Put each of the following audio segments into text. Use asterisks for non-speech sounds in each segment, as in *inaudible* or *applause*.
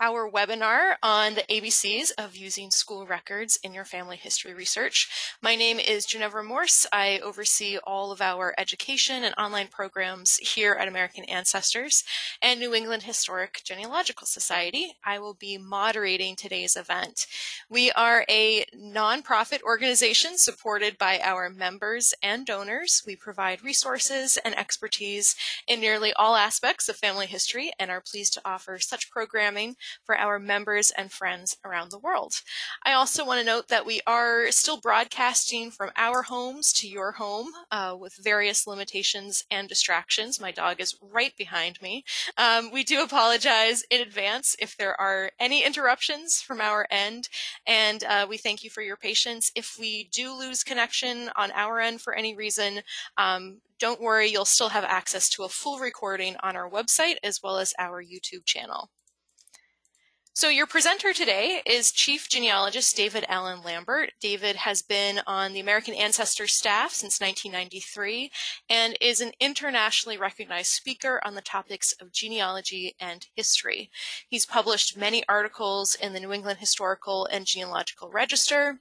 our webinar on the ABCs of using school records in your family history research. My name is Ginevra Morse. I oversee all of our education and online programs here at American Ancestors and New England Historic Genealogical Society. I will be moderating today's event. We are a nonprofit organization supported by our members and donors. We provide resources and expertise in nearly all aspects of family history and are pleased to offer such programming for our members and friends around the world. I also want to note that we are still broadcasting from our homes to your home uh, with various limitations and distractions. My dog is right behind me. Um, we do apologize in advance if there are any interruptions from our end, and uh, we thank you for your patience. If we do lose connection on our end for any reason, um, don't worry, you'll still have access to a full recording on our website as well as our YouTube channel. So your presenter today is Chief Genealogist David Allen Lambert. David has been on the American Ancestor staff since 1993 and is an internationally recognized speaker on the topics of genealogy and history. He's published many articles in the New England Historical and Genealogical Register,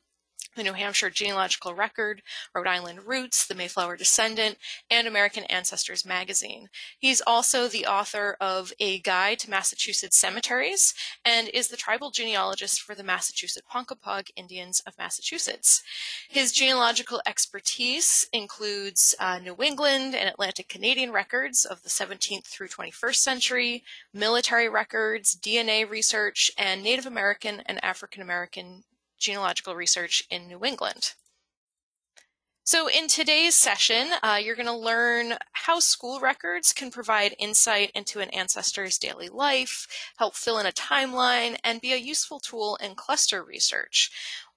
the New Hampshire Genealogical Record, Rhode Island Roots, The Mayflower Descendant, and American Ancestors magazine. He's also the author of A Guide to Massachusetts Cemeteries and is the tribal genealogist for the Massachusetts Ponkapog Indians of Massachusetts. His genealogical expertise includes uh, New England and Atlantic Canadian records of the 17th through 21st century, military records, DNA research, and Native American and African American genealogical research in New England. So in today's session, uh, you're going to learn how school records can provide insight into an ancestor's daily life, help fill in a timeline, and be a useful tool in cluster research.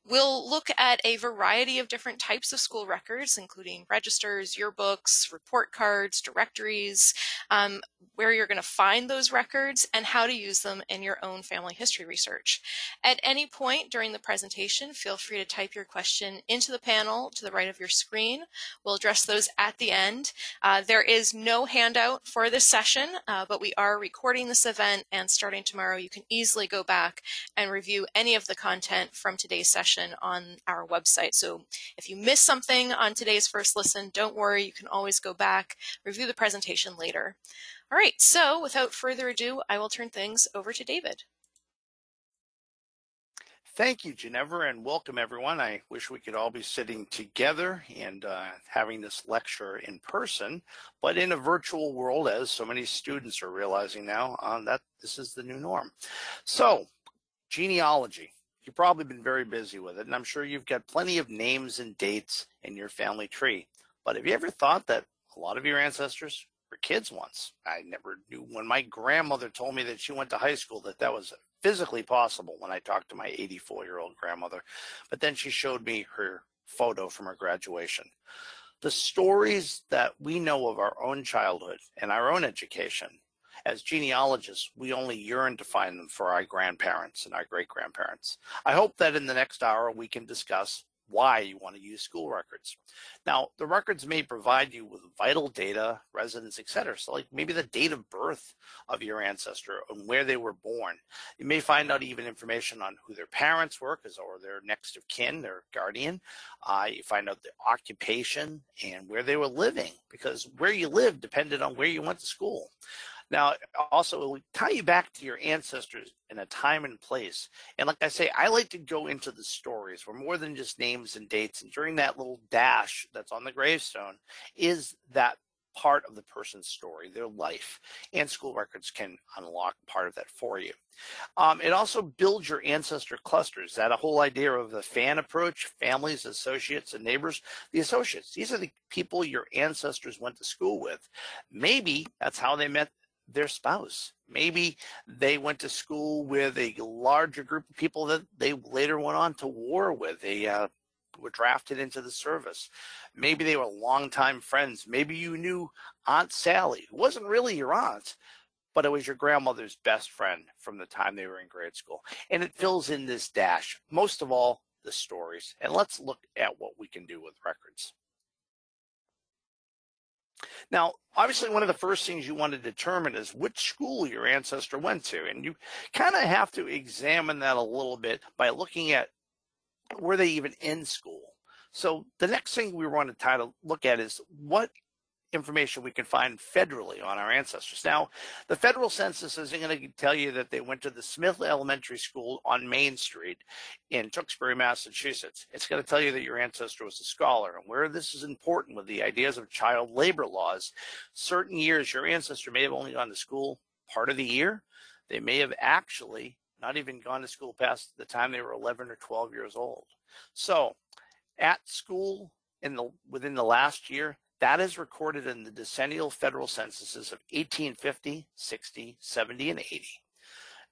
We'll look at a variety of different types of school records, including registers, yearbooks, report cards, directories, um, where you're going to find those records, and how to use them in your own family history research. At any point during the presentation, feel free to type your question into the panel to the right of your screen. We'll address those at the end. Uh, there is no handout for this session, uh, but we are recording this event, and starting tomorrow, you can easily go back and review any of the content from today's session on our website. So if you miss something on today's first listen, don't worry, you can always go back, review the presentation later. All right, so without further ado, I will turn things over to David. Thank you, Ginevra, and welcome everyone. I wish we could all be sitting together and uh, having this lecture in person, but in a virtual world, as so many students are realizing now, um, that this is the new norm. So, genealogy. You've probably been very busy with it, and I'm sure you've got plenty of names and dates in your family tree. But have you ever thought that a lot of your ancestors were kids once? I never knew when my grandmother told me that she went to high school that that was physically possible when I talked to my 84 year old grandmother. But then she showed me her photo from her graduation. The stories that we know of our own childhood and our own education as genealogists, we only yearn to find them for our grandparents and our great grandparents. I hope that in the next hour we can discuss why you want to use school records. Now, the records may provide you with vital data, residence, etc. So like maybe the date of birth of your ancestor and where they were born. You may find out even information on who their parents were because or their next of kin, their guardian. Uh, you find out the occupation and where they were living because where you lived depended on where you went to school. Now, also, it will tie you back to your ancestors in a time and place. And like I say, I like to go into the stories where more than just names and dates. And during that little dash that's on the gravestone is that part of the person's story, their life, and school records can unlock part of that for you. Um, it also builds your ancestor clusters. That a whole idea of the fan approach, families, associates, and neighbors. The associates, these are the people your ancestors went to school with. Maybe that's how they met their spouse. Maybe they went to school with a larger group of people that they later went on to war with. They uh, were drafted into the service. Maybe they were longtime friends. Maybe you knew Aunt Sally, who wasn't really your aunt, but it was your grandmother's best friend from the time they were in grade school. And it fills in this dash. Most of all, the stories. And let's look at what we can do with records. Now, obviously, one of the first things you want to determine is which school your ancestor went to. And you kind of have to examine that a little bit by looking at were they even in school? So the next thing we want to try to look at is what information we can find federally on our ancestors. Now, the federal census isn't going to tell you that they went to the Smith Elementary School on Main Street in Tewksbury, Massachusetts. It's going to tell you that your ancestor was a scholar. And where this is important with the ideas of child labor laws, certain years your ancestor may have only gone to school part of the year. They may have actually not even gone to school past the time they were 11 or 12 years old. So, at school in the within the last year, that is recorded in the decennial federal censuses of 1850, 60, 70, and 80.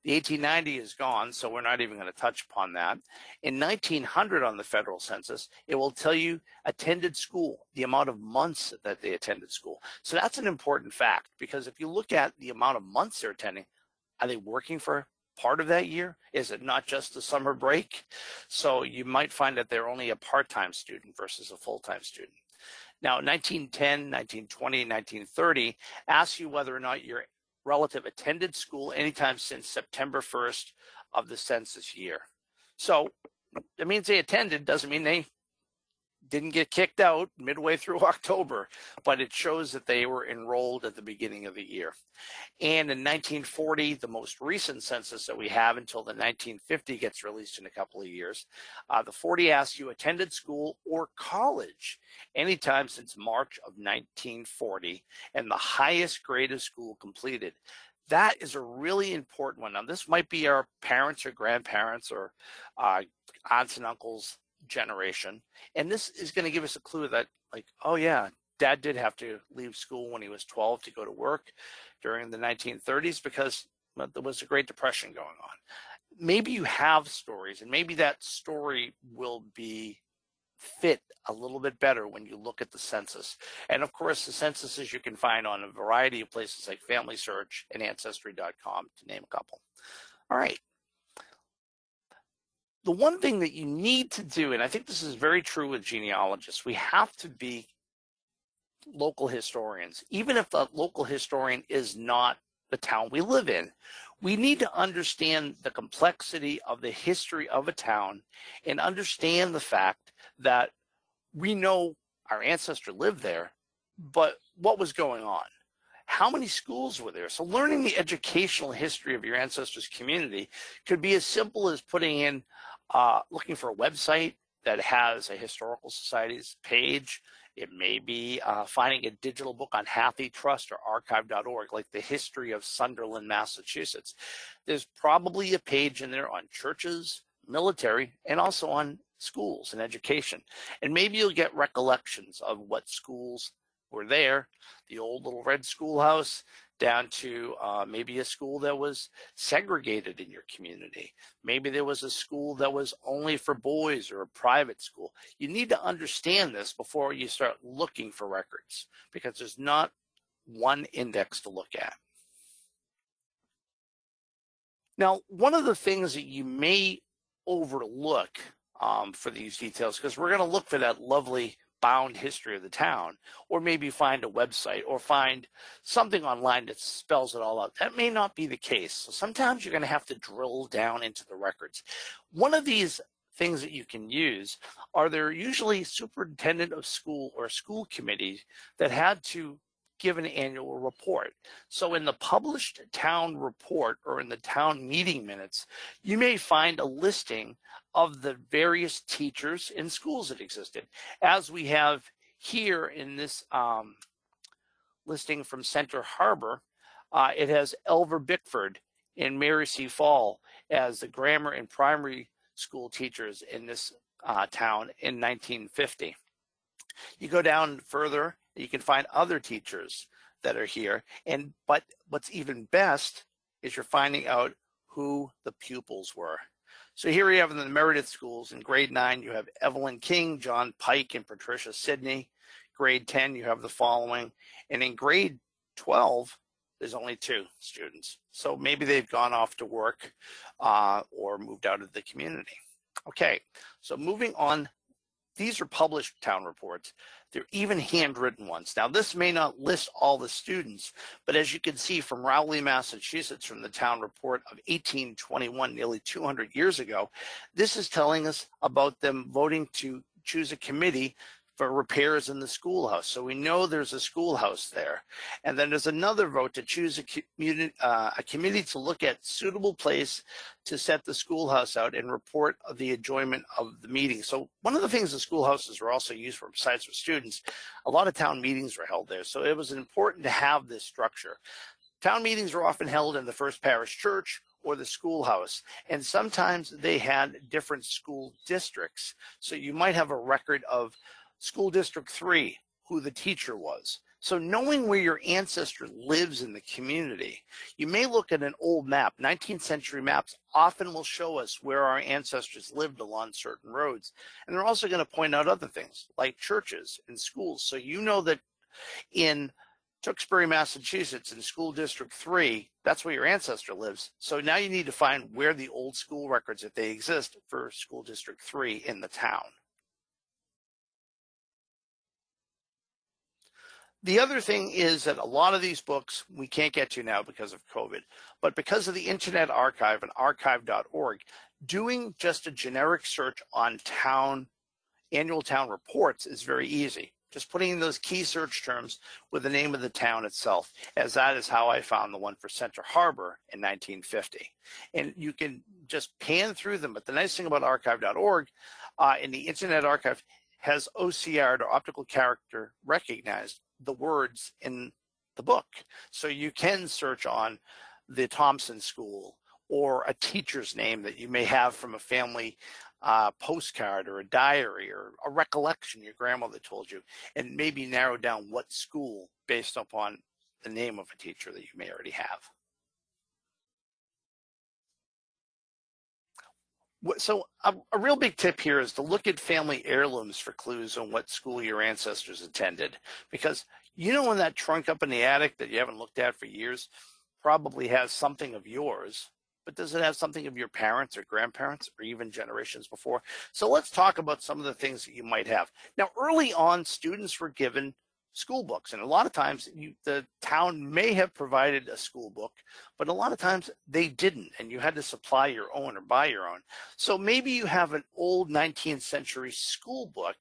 The 1890 is gone, so we're not even going to touch upon that. In 1900 on the federal census, it will tell you attended school, the amount of months that they attended school. So that's an important fact because if you look at the amount of months they're attending, are they working for part of that year? Is it not just the summer break? So you might find that they're only a part-time student versus a full-time student. Now, 1910, 1920, 1930 asks you whether or not your relative attended school anytime since September 1st of the census year. So it means they attended, doesn't mean they didn't get kicked out midway through *laughs* October, but it shows that they were enrolled at the beginning of the year. And in 1940, the most recent census that we have until the 1950 gets released in a couple of years, uh, the 40 asks you attended school or college anytime since March of 1940 and the highest grade of school completed that is a really important one. Now, this might be our parents or grandparents or uh, aunts and uncles generation. And this is going to give us a clue that, like, oh, yeah, dad did have to leave school when he was 12 to go to work during the 1930s because uh, there was a Great Depression going on. Maybe you have stories, and maybe that story will be fit a little bit better when you look at the census. And of course, the censuses you can find on a variety of places like Family Search and Ancestry.com, to name a couple. All right the one thing that you need to do, and I think this is very true with genealogists, we have to be local historians. Even if the local historian is not the town we live in, we need to understand the complexity of the history of a town and understand the fact that we know our ancestor lived there, but what was going on? How many schools were there? So learning the educational history of your ancestors' community could be as simple as putting in uh, looking for a website that has a historical society's page. It may be uh, finding a digital book on HathiTrust or archive.org, like the history of Sunderland, Massachusetts. There's probably a page in there on churches, military, and also on schools and education. And maybe you'll get recollections of what schools were there. The old little red schoolhouse, down to uh, maybe a school that was segregated in your community. Maybe there was a school that was only for boys or a private school. You need to understand this before you start looking for records because there's not one index to look at. Now, one of the things that you may overlook um, for these details, because we're going to look for that lovely bound history of the town, or maybe find a website or find something online that spells it all out. That may not be the case. So sometimes you're going to have to drill down into the records. One of these things that you can use are there usually superintendent of school or school committee that had to give an annual report. So in the published town report or in the town meeting minutes, you may find a listing of the various teachers in schools that existed. As we have here in this um, listing from Center Harbor, uh, it has Elver Bickford and Mary C. Fall as the grammar and primary school teachers in this uh, town in 1950. You go down further, you can find other teachers that are here. And but what's even best is you're finding out who the pupils were. So here we have in the Meredith schools in grade nine, you have Evelyn King, John Pike, and Patricia Sidney. Grade 10, you have the following. And in grade 12, there's only two students. So maybe they've gone off to work uh, or moved out of the community. Okay, so moving on these are published town reports. They're even handwritten ones. Now, this may not list all the students, but as you can see from Rowley, Massachusetts, from the town report of 1821, nearly 200 years ago, this is telling us about them voting to choose a committee for repairs in the schoolhouse. So we know there's a schoolhouse there. And then there's another vote to choose a, community, uh, a committee to look at suitable place to set the schoolhouse out and report of the enjoyment of the meeting. So one of the things the schoolhouses were also used for, besides for students, a lot of town meetings were held there. So it was important to have this structure. Town meetings were often held in the first parish church or the schoolhouse. And sometimes they had different school districts. So you might have a record of school district three, who the teacher was. So knowing where your ancestor lives in the community, you may look at an old map. 19th century maps often will show us where our ancestors lived along certain roads. And they're also going to point out other things like churches and schools. So you know that in Tewksbury, Massachusetts in school district three, that's where your ancestor lives. So now you need to find where the old school records, if they exist, for school district three in the town. The other thing is that a lot of these books we can't get to now because of COVID, but because of the Internet Archive and archive.org, doing just a generic search on town annual town reports is very easy. Just putting in those key search terms with the name of the town itself, as that is how I found the one for Center Harbor in 1950. And you can just pan through them. But the nice thing about archive.org uh, in the Internet Archive has OCR or optical character recognized the words in the book. So you can search on the Thompson School or a teacher's name that you may have from a family uh, postcard or a diary or a recollection your grandmother told you, and maybe narrow down what school based upon the name of a teacher that you may already have. So a, a, real big tip here is to look at family heirlooms for clues on what school your ancestors attended, because you know when that trunk up in the attic that you haven't looked at for years probably has something of yours, but does it have something of your parents or grandparents or even generations before? So let's talk about some of the things that you might have. Now, early on, students were given school books. And a lot of times you, the town may have provided a school book, but a lot of times they didn't, and you had to supply your own or buy your own. So maybe you have an old 19th century school book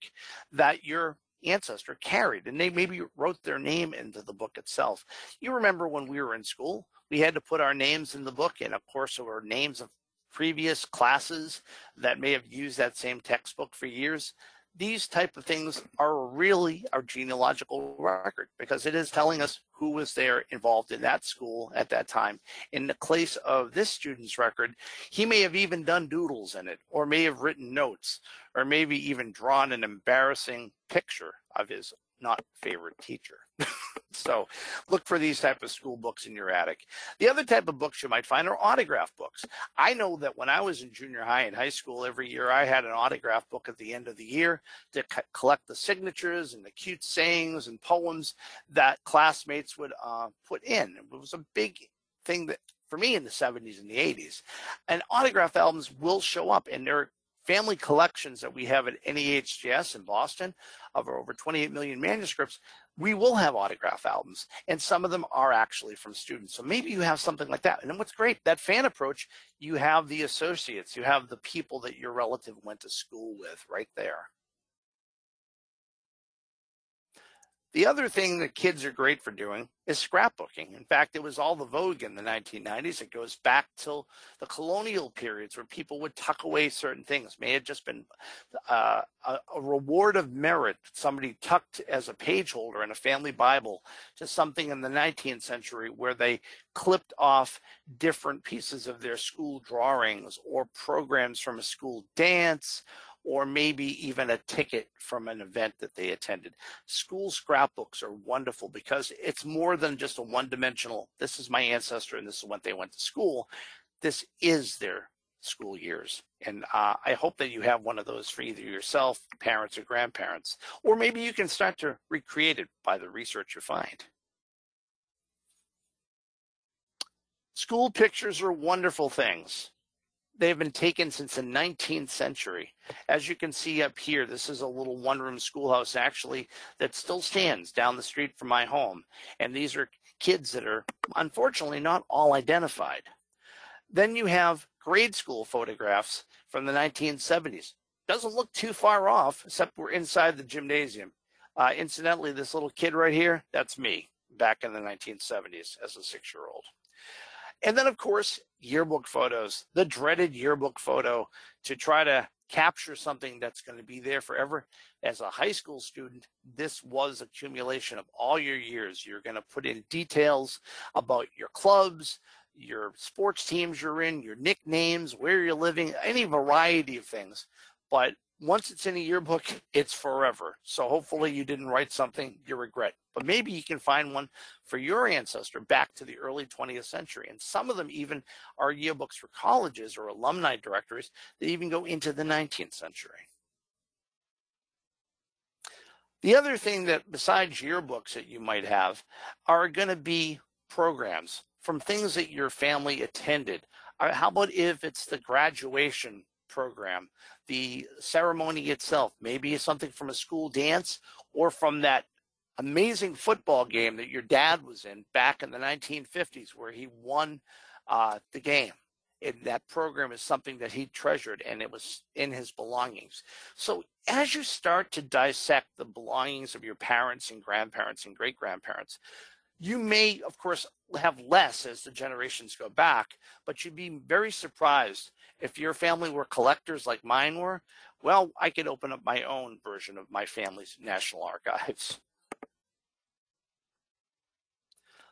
that your ancestor carried, and they maybe wrote their name into the book itself. You remember when we were in school, we had to put our names in the book, and of course, there were names of previous classes that may have used that same textbook for years these type of things are really our genealogical record because it is telling us who was there involved in that school at that time. In the case of this student's record, he may have even done doodles in it, or may have written notes, or maybe even drawn an embarrassing picture of his not favorite teacher. *laughs* so look for these type of school books in your attic. The other type of books you might find are autograph books. I know that when I was in junior high and high school, every year I had an autograph book at the end of the year to collect the signatures and the cute sayings and poems that classmates would uh, put in. It was a big thing that for me in the 70s and the 80s. And autograph albums will show up and they're family collections that we have at NEHGS in Boston of over 28 million manuscripts, we will have autograph albums. And some of them are actually from students. So maybe you have something like that. And then what's great, that fan approach, you have the associates, you have the people that your relative went to school with right there. The other thing that kids are great for doing is scrapbooking. In fact, it was all the vogue in the 1990s. It goes back till the colonial periods where people would tuck away certain things. May have just been uh, a, a, reward of merit. Somebody tucked as a page holder in a family Bible to something in the 19th century where they clipped off different pieces of their school drawings or programs from a school dance or maybe even a ticket from an event that they attended. School scrapbooks are wonderful because it's more than just a one dimensional, this is my ancestor and this is when they went to school. This is their school years. And uh, I hope that you have one of those for either yourself, parents, or grandparents. Or maybe you can start to recreate it by the research you find. School pictures are wonderful things They've been taken since the 19th century. As you can see up here, this is a little one room schoolhouse actually that still stands down the street from my home. And these are kids that are unfortunately not all identified. Then you have grade school photographs from the 1970s. Doesn't look too far off, except we're inside the gymnasium. Uh, incidentally, this little kid right here, that's me back in the 1970s as a six year old. And then, of course, yearbook photos, the dreaded yearbook photo to try to capture something that's going to be there forever. As a high school student, this was accumulation of all your years. You're going to put in details about your clubs, your sports teams you're in, your nicknames, where you're living, any variety of things. But once it's in a yearbook, it's forever. So hopefully you didn't write something you regret. But maybe you can find one for your ancestor back to the early 20th century. And some of them even are yearbooks for colleges or alumni directories that even go into the 19th century. The other thing that besides yearbooks that you might have are going to be programs from things that your family attended. Uh, how about if it's the graduation program, the ceremony itself, maybe something from a school dance or from that amazing football game that your dad was in back in the 1950s where he won uh, the game. And that program is something that he treasured and it was in his belongings. So as you start to dissect the belongings of your parents and grandparents and great grandparents, you may, of course, have less as the generations go back, but you'd be very surprised if your family were collectors like mine were. Well, I could open up my own version of my family's national archives. *laughs*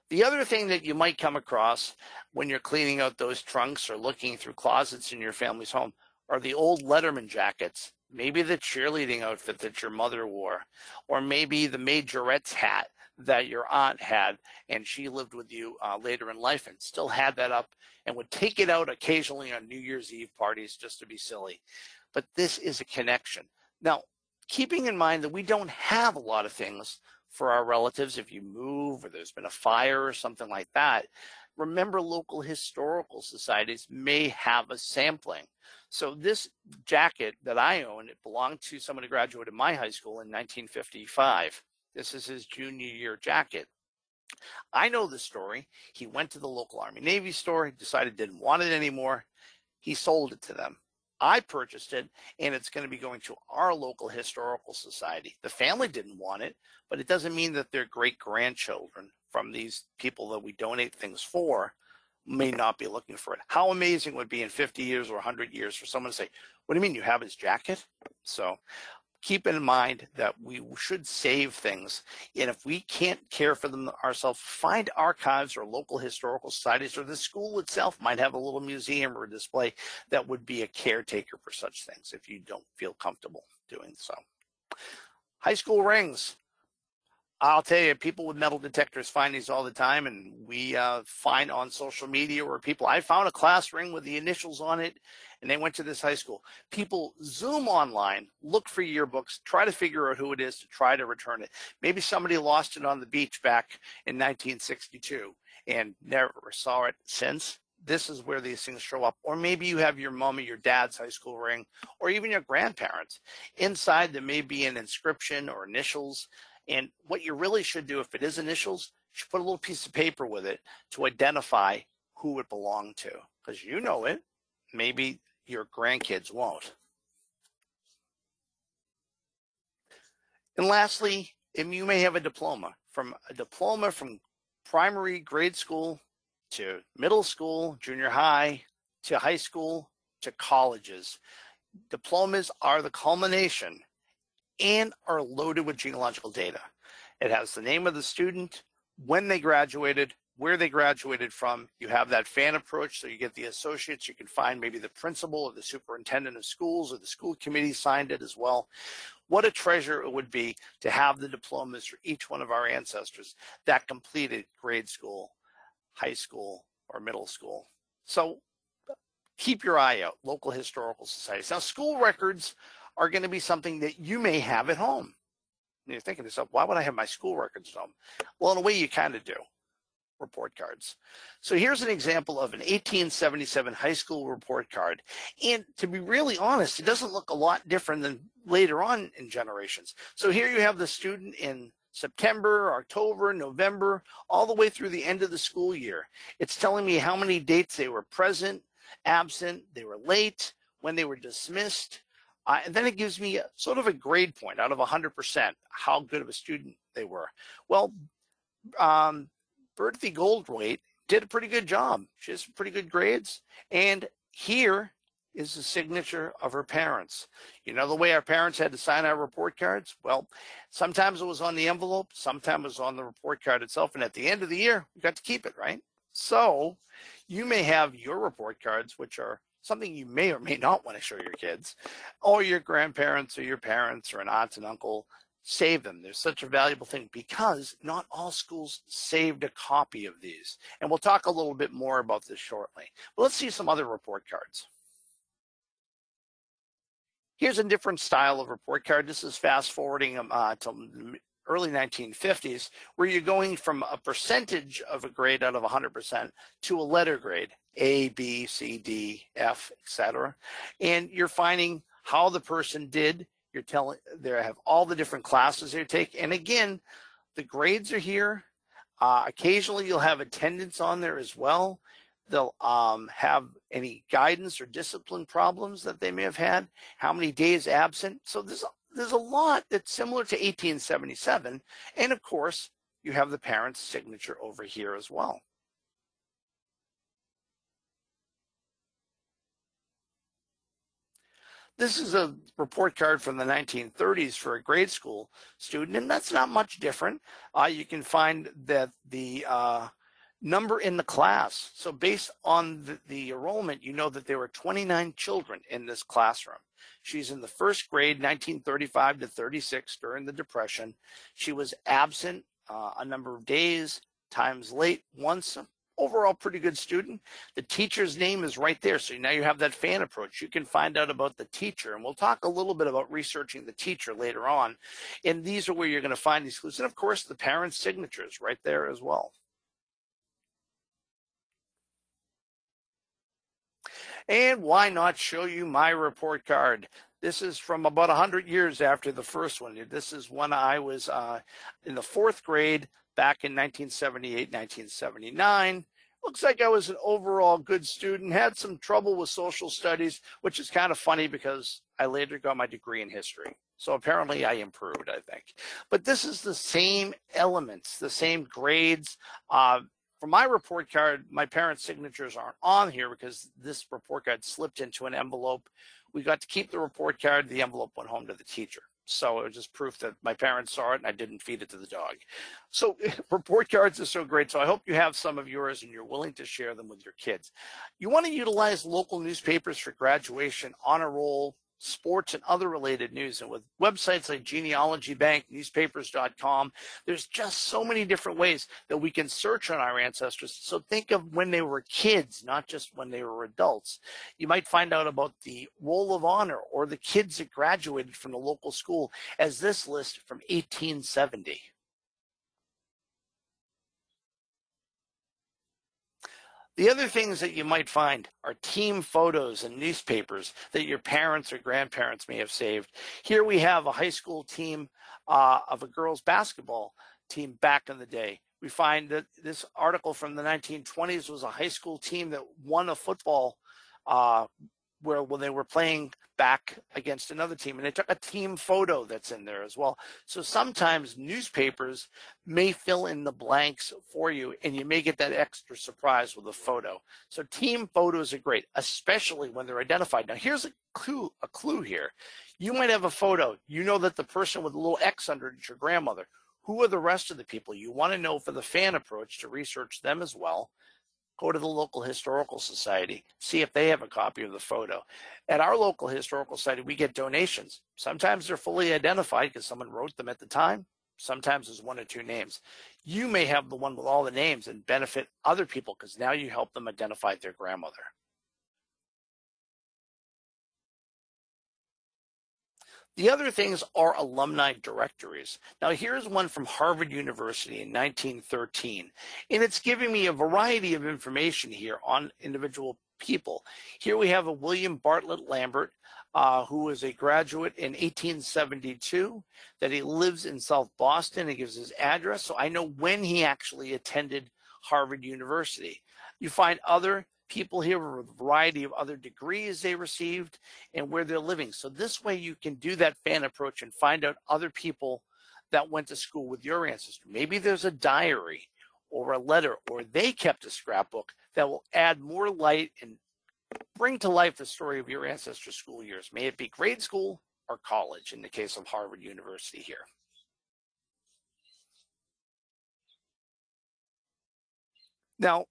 The other thing that you might come across when you're cleaning out those trunks or looking through closets in your family's home are the old Letterman jackets. Maybe the cheerleading outfit that your mother wore, or maybe the majorette's hat that your aunt had, and she lived with you uh, later in life and still had that up and would take it out occasionally on New Year's Eve parties just to be silly. But this is a connection. Now, keeping in mind that we don't have a lot of things for our relatives if you move or there's been a fire or something like that, remember local historical societies may have a sampling. So this jacket that I own, it belonged to someone who graduated my high school in 1955. This is his junior year jacket. I know the story. He went to the local Army Navy store, He decided didn't want it anymore. He sold it to them. I purchased it and it's going to be going to our local historical society. The family didn't want it, but it doesn't mean that their great grandchildren from these people that we donate things for may not be looking for it. How amazing would be in 50 years or 100 years for someone to say, What do you mean you have his jacket? So keep in mind that we should save things. And if we can't care for them ourselves, find archives or local historical societies, or the school itself might have a little museum or display that would be a caretaker for such things if you don't feel comfortable doing so. High school rings. I'll tell you, people with metal detectors find these all the time, and we uh, find on social media where people. I found a class ring with the initials on it, and they went to this high school. People Zoom online, look for yearbooks, try to figure out who it is to try to return it. Maybe somebody lost it on the beach back in 1962 and never saw it since. This is where these things show up. Or maybe you have your mom or your dad's high school ring, or even your grandparents. Inside, there may be an inscription or initials and what you really should do, if it is initials, you should put a little piece of paper with it to identify who it belonged to, because you know it. Maybe your grandkids won't. And lastly, you may have a diploma from a diploma from primary grade school to middle school, junior high, to high school, to colleges. Diplomas are the culmination and are loaded with genealogical data. It has the name of the student, when they graduated, where they graduated from. You have that fan approach, so you get the associates. You can find maybe the principal or the superintendent of schools or the school committee signed it as well. What a treasure it would be to have the diplomas for each one of our ancestors that completed grade school, high school, or middle school. So keep your eye out, local historical societies. Now, school records are going to be something that you may have at home. And you're thinking to yourself, why would I have my school records at home? Well, in a way, you kind of do. report cards. So here's an example of an 1877 high school report card. And to be really honest, it doesn't look a lot different than later on in generations. So here you have the student in September, October, November, all the way through the end of the school year. It's telling me how many dates they were present, absent, they were late, when they were dismissed. Uh, and then it gives me a, sort of a grade point out of 100%, how good of a student they were. Well, um, Berthy Goldthwait did a pretty good job. She has pretty good grades. And here is the signature of her parents. You know the way our parents had to sign our report cards? Well, sometimes it was on the envelope, sometimes it was on the report card itself. And at the end of the year, we got to keep it, right? So you may have your report cards, which are something you may or may not want to show your kids, or your grandparents or your parents or an aunt and uncle save them. They're such a valuable thing because not all schools saved a copy of these. And we'll talk a little bit more about this shortly. But let's see some other report cards. Here's a different style of report card. This is fast forwarding um, uh, to early 1950s, where you're going from a percentage of a grade out of 100% to a letter grade, A, B, C, D, F, etc. And you're finding how the person did you're telling they have all the different classes they take. And again, the grades are here. Uh, occasionally you'll have attendance on there as well. They'll um, have any guidance or discipline problems that they may have had, how many days absent. So there's, there's a lot that's similar to 1877. And of course, you have the parent's signature over here as well. This is a report card from the 1930s for a grade school student, and that's not much different. Uh, you can find that the uh, number in the class. So based on the, the, enrollment, you know that there were 29 children in this classroom. She's in the first grade, 1935 to 36 during the Depression. She was absent uh, a number of days, times late once overall pretty good student. The teacher's name is right there. So now you have that fan approach. You can find out about the teacher. And we'll talk a little bit about researching the teacher later on. And these are where you're going to find these clues. And of course, the parents' signatures right there as well. And why not show you my report card? This is from about 100 years after the first one. This is when I was uh, in the fourth grade back in 1978, 1979. Looks like I was an overall good student, had some trouble with social studies, which is kind of funny because I later got my degree in history. So apparently I improved, I think. But this is the same elements, the same grades. Uh, for my report card, my parents' signatures aren't on here because this report card slipped into an envelope. We got to keep the report card. The envelope went home to the teacher. So it was just proof that my parents saw it and I didn't feed it to the dog. So *laughs* report cards are so great. So I hope you have some of yours and you're willing to share them with your kids. You want to utilize local newspapers for graduation, honor roll, sports and other related news. And with websites like Genealogy Bank, newspapers.com, there's just so many different ways that we can search on our ancestors. So think of when they were kids, not just when they were adults. You might find out about the roll of honor or the kids that graduated from the local school as this list from 1870. The other things that you might find are team photos and newspapers that your parents or grandparents may have saved. Here we have a high school team uh, of a girls basketball team back in the day. We find that this article from the 1920s was a high school team that won a football uh, where when they were playing back against another team and they took a team photo that's in there as well. So sometimes newspapers may fill in the blanks for you and you may get that extra surprise with a photo. So team photos are great especially when they're identified. Now here's a clue a clue here. You might have a photo. You know that the person with a little x under it is your grandmother. Who are the rest of the people? You want to know for the fan approach to research them as well go to the local historical society, see if they have a copy of the photo. At our local historical society, we get donations. Sometimes they're fully identified because someone wrote them at the time. Sometimes there's one or two names. You may have the one with all the names and benefit other people because now you help them identify their grandmother. The other things are alumni directories. Now, here's one from Harvard University in 1913, and it's giving me a variety of information here on individual people. Here we have a William Bartlett Lambert, uh, who was a graduate in 1872, that he lives in South Boston. He gives his address, so I know when he actually attended Harvard University. You find other people here with a variety of other degrees they received and where they're living. So this way you can do that fan approach and find out other people that went to school with your ancestor. Maybe there's a diary or a letter or they kept a scrapbook that will add more light and bring to life the story of your ancestors' school years. May it be grade school or college in the case of Harvard University here. Now,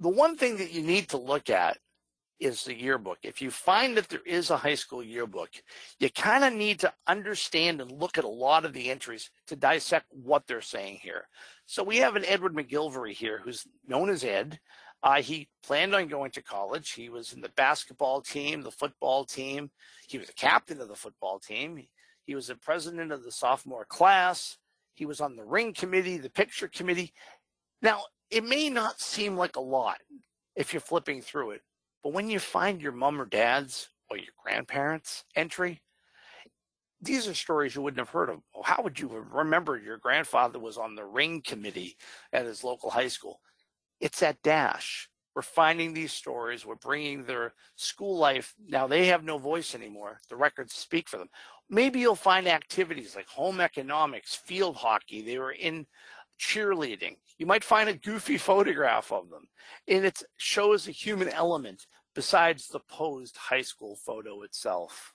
the one thing that you need to look at is the yearbook. If you find that there is a high school yearbook, you kind of need to understand and look at a lot of the entries to dissect what they're saying here. So we have an Edward McGilvery here who's known as Ed. Uh, he planned on going to college. He was in the basketball team, the football team. He was a captain of the football team. He was the president of the sophomore class. He was on the ring committee, the picture committee. Now, it may not seem like a lot if you're flipping through it, but when you find your mom or dad's or your grandparents' entry, these are stories you wouldn't have heard of. How would you remember your grandfather was on the ring committee at his local high school? It's at Dash. We're finding these stories. We're bringing their school life. Now they have no voice anymore. The records speak for them. Maybe you'll find activities like home economics, field hockey. They were in cheerleading. You might find a goofy photograph of them, and it shows a human element besides the posed high school photo itself.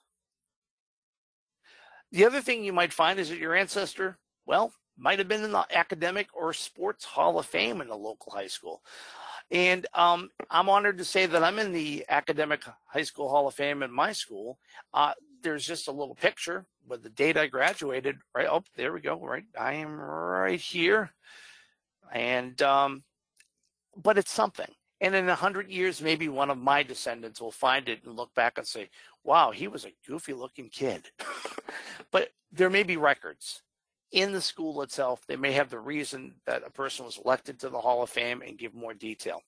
The other thing you might find is that your ancestor, well, might have been in the academic or sports hall of fame in a local high school. And um, I'm honored to say that I'm in the academic high school hall of fame in my school. Uh, there's just a little picture with the date I graduated. Right. Oh, there we go. Right. I am right here. And, um, but it's something. And in a hundred years, maybe one of my descendants will find it and look back and say, wow, he was a goofy looking kid. *laughs* but there may be records in the school itself. They may have the reason that a person was elected to the Hall of Fame and give more detail.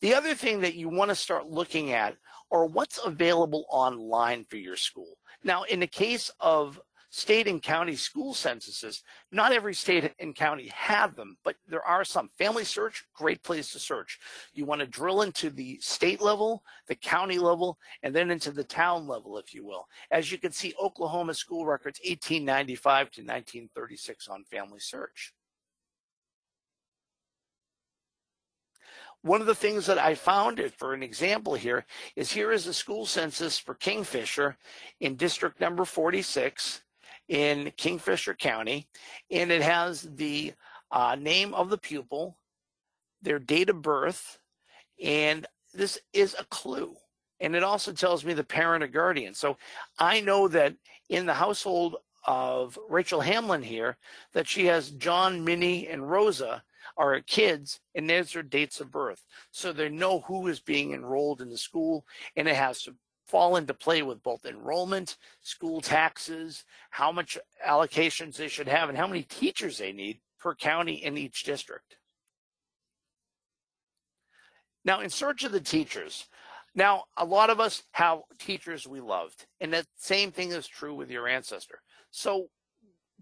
The other thing that you want to start looking at are what's available online for your school. Now, in the case of state and county school censuses, not every state and county have them, but there are some. Family Search, great place to search. You want to drill into the state level, the county level, and then into the town level, if you will. As you can see, Oklahoma school records 1895 to 1936 on Family Search. One of the things that I found, for an example here, is here is the school census for Kingfisher in district number 46 in Kingfisher County, and it has the uh, name of the pupil, their date of birth, and this is a clue. And it also tells me the parent or guardian. So I know that in the household of Rachel Hamlin here, that she has John, Minnie, and Rosa are kids, and there's their dates of birth. So they know who is being enrolled in the school, and it has to fall into play with both enrollment, school taxes, how much allocations they should have, and how many teachers they need per county in each district. Now, in search of the teachers, now a lot of us have teachers we loved, and that same thing is true with your ancestor. So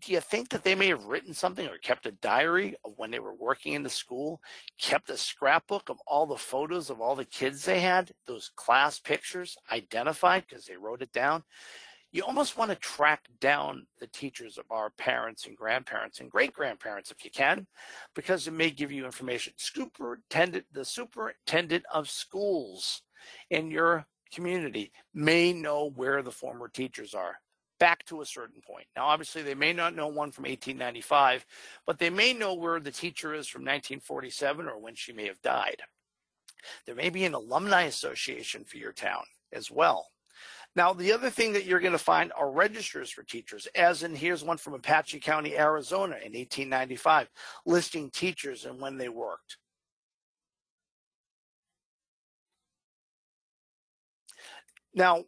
do you think that they may have written something or kept a diary of when they were working in the school, kept a scrapbook of all the photos of all the kids they had, those class pictures identified because they wrote it down? You almost want to track down the teachers of our parents and grandparents and great grandparents if you can, because it may give you information. Superintendent, the superintendent of schools in your community may know where the former teachers are back to a certain point. Now, obviously, they may not know one from 1895, but they may know where the teacher is from 1947 or when she may have died. There may be an alumni association for your town as well. Now, the other thing that you're going to find are registers for teachers, as in here's one from Apache County, Arizona in 1895, listing teachers and when they worked. Now,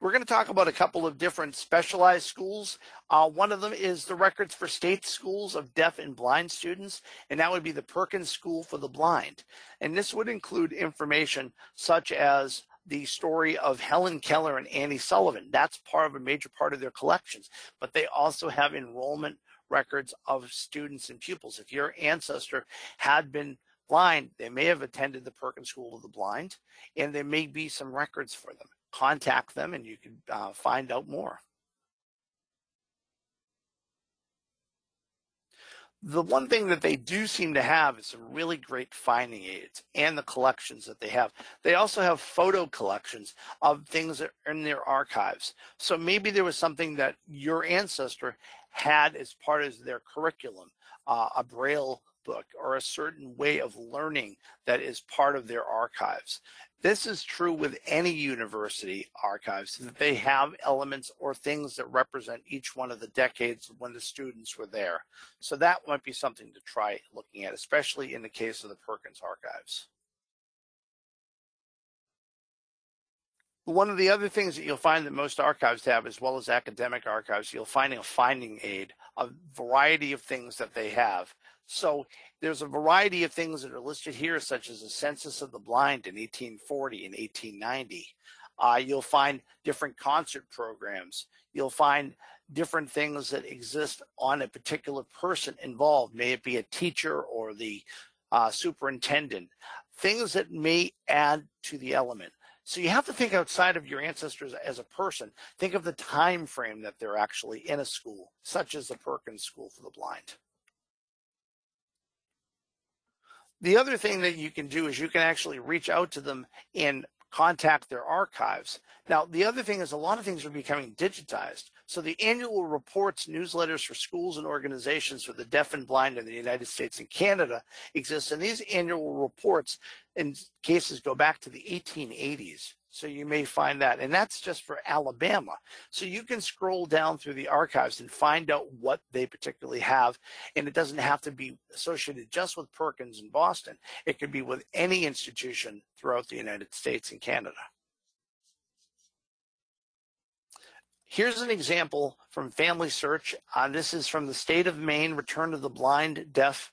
we're going to talk about a couple of different specialized schools. Uh, one of them is the records for state schools of deaf and blind students, and that would be the Perkins School for the Blind. And this would include information such as the story of Helen Keller and Annie Sullivan. That's part of a major part of their collections, but they also have enrollment records of students and pupils. If your ancestor had been blind, they may have attended the Perkins School of the Blind, and there may be some records for them contact them and you can uh, find out more. The one thing that they do seem to have is some really great finding aids and the collections that they have. They also have photo collections of things that are in their archives. So maybe there was something that your ancestor had as part of their curriculum, uh, a braille book or a certain way of learning that is part of their archives. This is true with any university archives that they have elements or things that represent each one of the decades when the students were there. So that might be something to try looking at, especially in the case of the Perkins archives. One of the other things that you'll find that most archives have, as well as academic archives, you'll find a finding aid, a variety of things that they have. So there's a variety of things that are listed here, such as the census of the blind in 1840 and 1890. Uh, you'll find different concert programs. You'll find different things that exist on a particular person involved, may it be a teacher or the uh, superintendent, things that may add to the element. So you have to think outside of your ancestors as a person. Think of the time frame that they're actually in a school, such as the Perkins School for the Blind. The other thing that you can do is you can actually reach out to them and contact their archives. Now, the other thing is a lot of things are becoming digitized. So the annual reports, newsletters for schools and organizations for the deaf and blind in the United States and Canada exist. And these annual reports in cases go back to the 1880s. So you may find that, and that's just for Alabama. So you can scroll down through the archives and find out what they particularly have. And it doesn't have to be associated just with Perkins in Boston. It could be with any institution throughout the United States and Canada. Here's an example from Family Search. Uh, this is from the state of Maine, Return to the Blind, Deaf,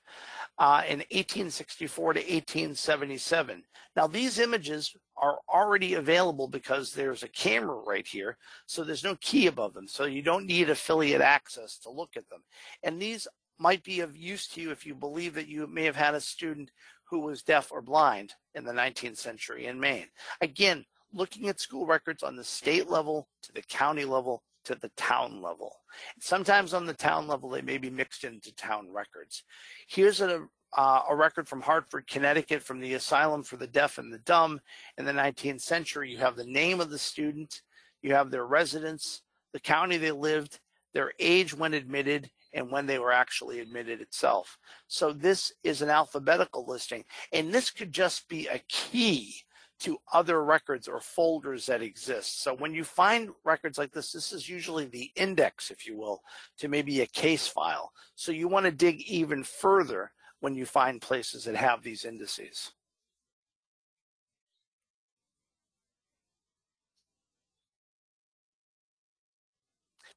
uh, in 1864 to 1877. Now, these images are already available because there's a camera right here. So there's no key above them. So you don't need affiliate access to look at them. And these might be of use to you if you believe that you may have had a student who was deaf or blind in the 19th century in Maine. Again, looking at school records on the state level to the county level to the town level. Sometimes on the town level, they may be mixed into town records. Here's a, uh, a record from Hartford, Connecticut, from the Asylum for the Deaf and the Dumb in the 19th century. You have the name of the student, you have their residence, the county they lived, their age when admitted, and when they were actually admitted itself. So this is an alphabetical listing, and this could just be a key to other records or folders that exist. So when you find records like this, this is usually the index, if you will, to maybe a case file. So you want to dig even further when you find places that have these indices.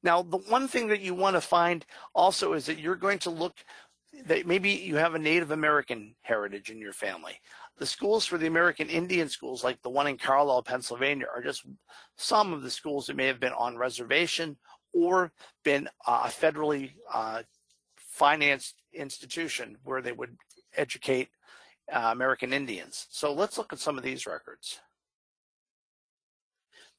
Now, the one thing that you want to find also is that you're going to look that maybe you have a Native American heritage in your family. The schools for the American Indian schools, like the one in Carlisle, Pennsylvania, are just some of the schools that may have been on reservation or been a federally uh, financed institution where they would educate uh, American Indians. So let's look at some of these records.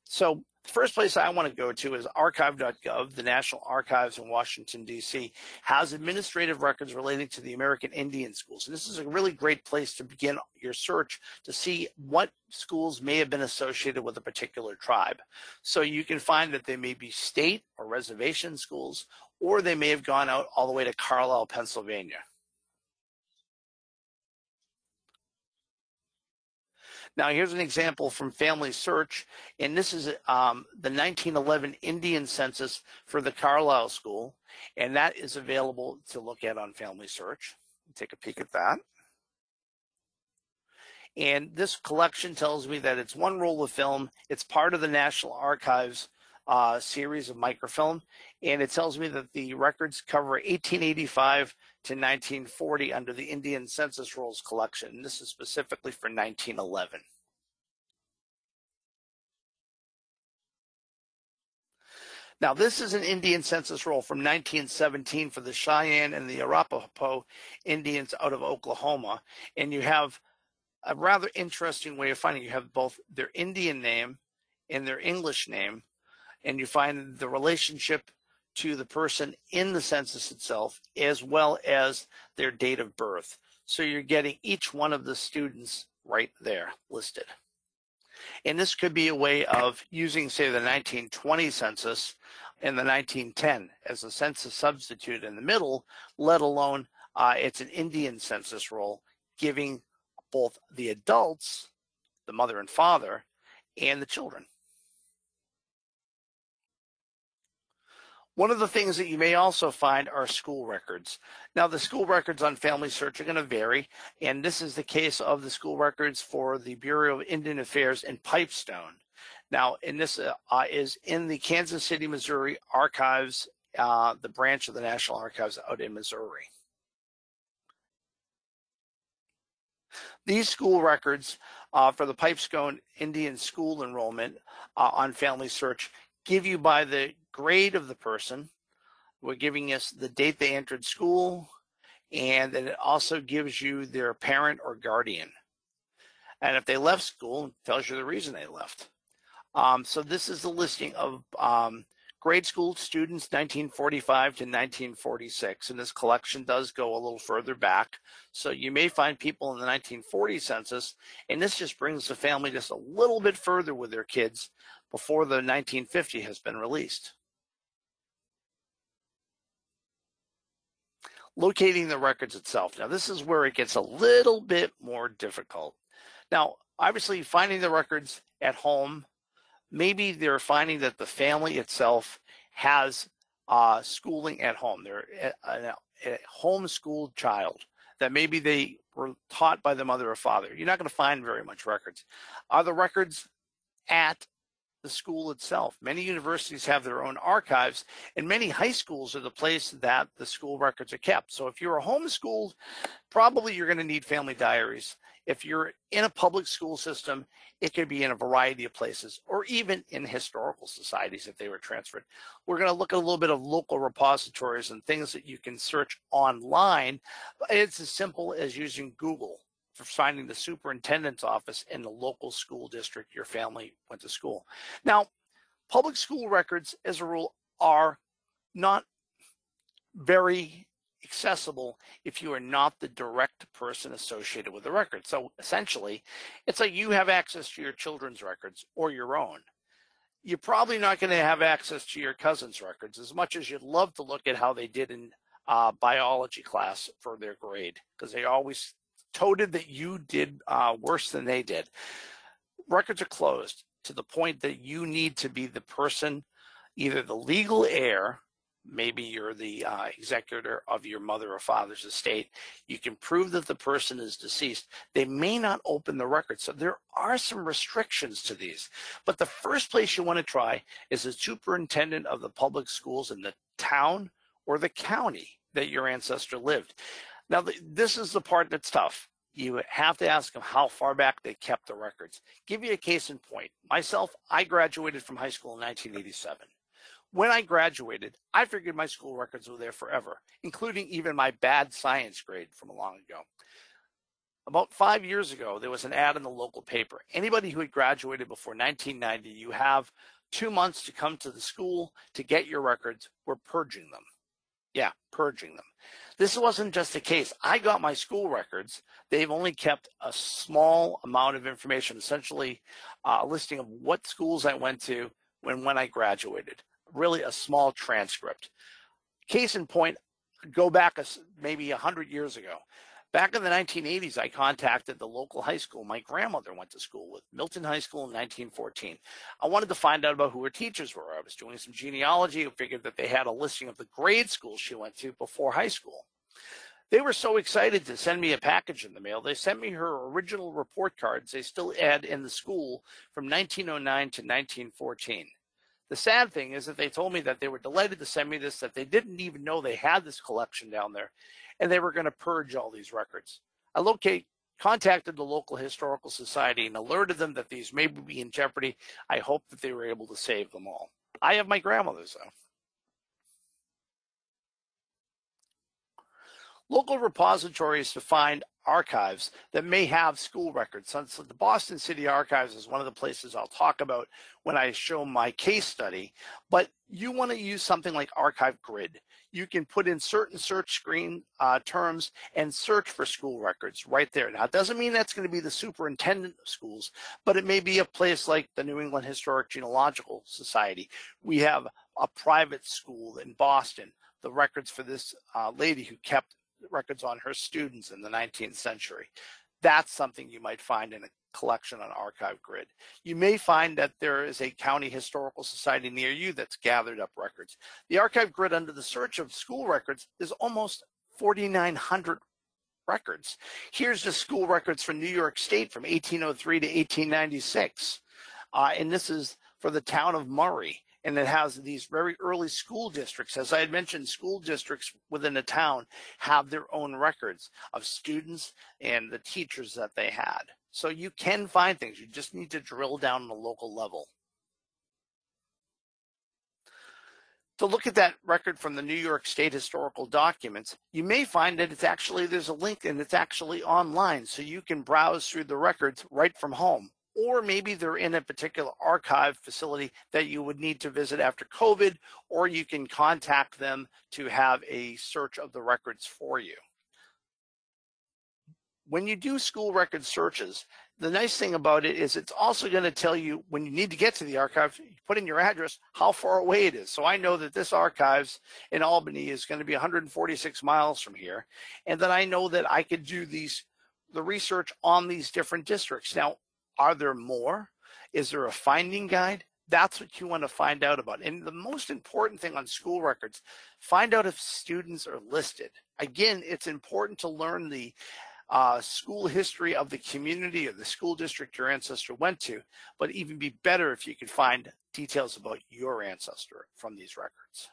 So the first place I want to go to is archives.gov. The National Archives in Washington, D.C. has administrative records relating to the American Indian schools. And this is a really great place to begin your search to see what schools may have been associated with a particular tribe. So you can find that they may be state or reservation schools, or they may have gone out all the way to Carlisle, Pennsylvania. Now, here's an example from Family Search, and this is um, the 1911 Indian Census for the Carlisle School, and that is available to look at on Family Search. Take a peek at that. And this collection tells me that it's one roll of film. It's part of the National Archives uh, series of microfilm. And it tells me that the records cover 1885 to 1940 under the Indian Census Rolls collection. And this is specifically for 1911. Now, this is an Indian census roll from 1917 for the Cheyenne and the Arapaho Indians out of Oklahoma. And you have a rather interesting way of finding. You have both their Indian name and their English name, and you find the relationship to the person in the census itself, as well as their date of birth. So you're getting each one of the students right there listed. And this could be a way of using, say, the 1920 census and the 1910 as a census substitute in the middle, let alone uh, it's an Indian census roll, giving both the adults, the mother and father, and the children. One of the things that you may also find are school records. Now, the school records on Family Search are going to vary, and this is the case of the school records for the Bureau of Indian Affairs in Pipestone. Now, and this uh, uh, is in the Kansas City, Missouri archives, uh, the branch of the National Archives out in Missouri. These school records uh, for the Pipestone Indian School enrollment uh, on Family Search give you by the grade of the person. We're giving us the date they entered school, and then it also gives you their parent or guardian. And if they left school, it tells you the reason they left. Um, so this is the listing of um, grade school students 1945 to 1946, and this collection does go a little further back. So you may find people in the 1940 census, and this just brings the family just a little bit further with their kids before the 1950 has been released. Locating the records itself. Now, this is where it gets a little bit more difficult. Now, obviously, finding the records at home, maybe they're finding that the family itself has uh, schooling at home. They're a, a homeschooled child that maybe they were taught by the mother or father. You're not going to find very much records. Are the records at the school itself. Many universities have their own archives, and many high schools are the place that the school records are kept. So if you're a homeschooled, probably you're going to need family diaries. If you're in a public school system, it could be in a variety of places, or even in historical societies if they were transferred. We're going to look at a little bit of local repositories and things that you can search online. It's as simple as using Google finding the superintendent's office in the local school district your family went to school. Now, public school records, as a rule, are not very accessible if you are not the direct person associated with the record. So essentially, it's like you have access to your children's records or your own. You're probably not going to have access to your cousin's records as much as you'd love to look at how they did in uh, biology class for their grade because they always toted that you did uh, worse than they did. Records are closed to the point that you need to be the person, either the legal heir, maybe you're the uh, executor of your mother or father's estate. You can prove that the person is deceased. They may not open the record. So there are some restrictions to these. But the first place you want to try is the superintendent of the public schools in the town or the county that your ancestor lived. Now, this is the part that's tough. You have to ask them how far back they kept the records. Give you a case in point. Myself, I graduated from high school in 1987. When I graduated, I figured my school records were there forever, including even my bad science grade from a long ago. About five years ago, there was an ad in the local paper. Anybody who had graduated before 1990, you have two months to come to the school to get your records. We're purging them. Yeah, purging them. This wasn't just a case. I got my school records. They've only kept a small amount of information, essentially uh, a listing of what schools I went to when when I graduated. Really a small transcript. Case in point, go back a, maybe 100 years ago. Back in the 1980s, I contacted the local high school my grandmother went to school with, Milton High School in 1914. I wanted to find out about who her teachers were. I was doing some genealogy. I figured that they had a listing of the grade schools she went to before high school. They were so excited to send me a package in the mail. They sent me her original report cards they still had in the school from 1909 to 1914. The sad thing is that they told me that they were delighted to send me this, that they didn't even know they had this collection down there, and they were going to purge all these records. I locate contacted the local historical society and alerted them that these may be in jeopardy. I hope that they were able to save them all. I have my grandmother's though. Local repositories to find archives that may have school records. So the Boston City Archives is one of the places I'll talk about when I show my case study, but you want to use something like ArchiveGrid. You can put in certain search screen uh, terms and search for school records right there. Now, it doesn't mean that's going to be the superintendent of schools, but it may be a place like the New England Historic Genealogical Society. We have a private school in Boston the records for this uh, lady who kept records on her students in the 19th century. That's something you might find in a collection on ArchiveGrid. You may find that there is a county historical society near you that's gathered up records. The ArchiveGrid under the search of school records is almost 4,900 records. Here's the school records from New York State from 1803 to 1896. Uh, and this is for the town of Murray and it has these very early school districts. As I had mentioned, school districts within a town have their own records of students and the teachers that they had. So you can find things. You just need to drill down on the local level. To look at that record from the New York State Historical Documents, you may find that it's actually, there's a link and it's actually online. So you can browse through the records right from home or maybe they're in a particular archive facility that you would need to visit after COVID, or you can contact them to have a search of the records for you. When you do school record searches, the nice thing about it is it's also going to tell you when you need to get to the archive, you put in your address, how far away it is. So I know that this archives in Albany is going to be 146 miles from here. And then I know that I could do these the research on these different districts. Now, are there more? Is there a finding guide? That's what you want to find out about. And the most important thing on school records, find out if students are listed. Again, it's important to learn the uh, school history of the community or the school district your ancestor went to, but even be better if you could find details about your ancestor from these records.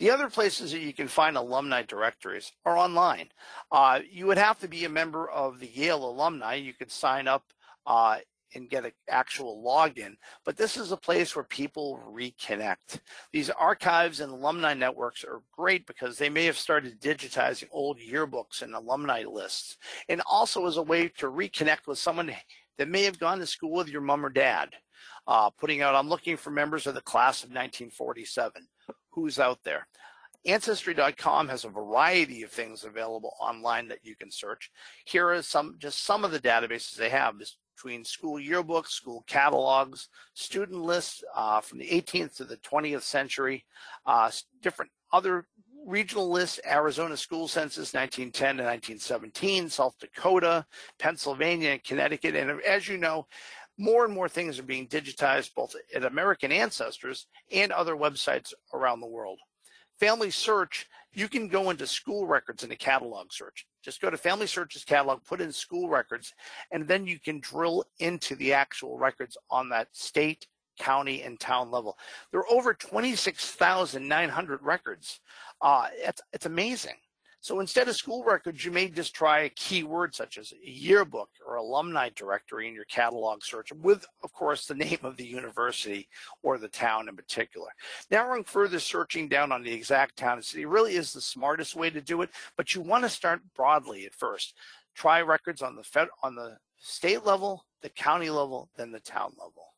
The other places that you can find alumni directories are online. Uh, you would have to be a member of the Yale alumni. You could sign up uh, and get an actual login. But this is a place where people reconnect. These archives and alumni networks are great because they may have started digitizing old yearbooks and alumni lists, and also as a way to reconnect with someone that may have gone to school with your mom or dad. Uh, putting out, I'm looking for members of the class of 1947 who's out there. Ancestry.com has a variety of things available online that you can search. Here are some, just some of the databases they have between school yearbooks, school catalogs, student lists uh, from the 18th to the 20th century, uh, different other regional lists, Arizona school census 1910 to 1917, South Dakota, Pennsylvania, and Connecticut. And as you know, more and more things are being digitized both at American Ancestors and other websites around the world. Family Search, you can go into school records in a catalog search. Just go to Family Search's catalog, put in school records, and then you can drill into the actual records on that state, county, and town level. There are over 26,900 records. Uh, it's, it's amazing. So instead of school records, you may just try a keyword such as yearbook or alumni directory in your catalog search with, of course, the name of the university or the town in particular. Narrowing further searching down on the exact town and city really is the smartest way to do it, but you want to start broadly at first. Try records on the fed, on the state level, the county level, then the town level.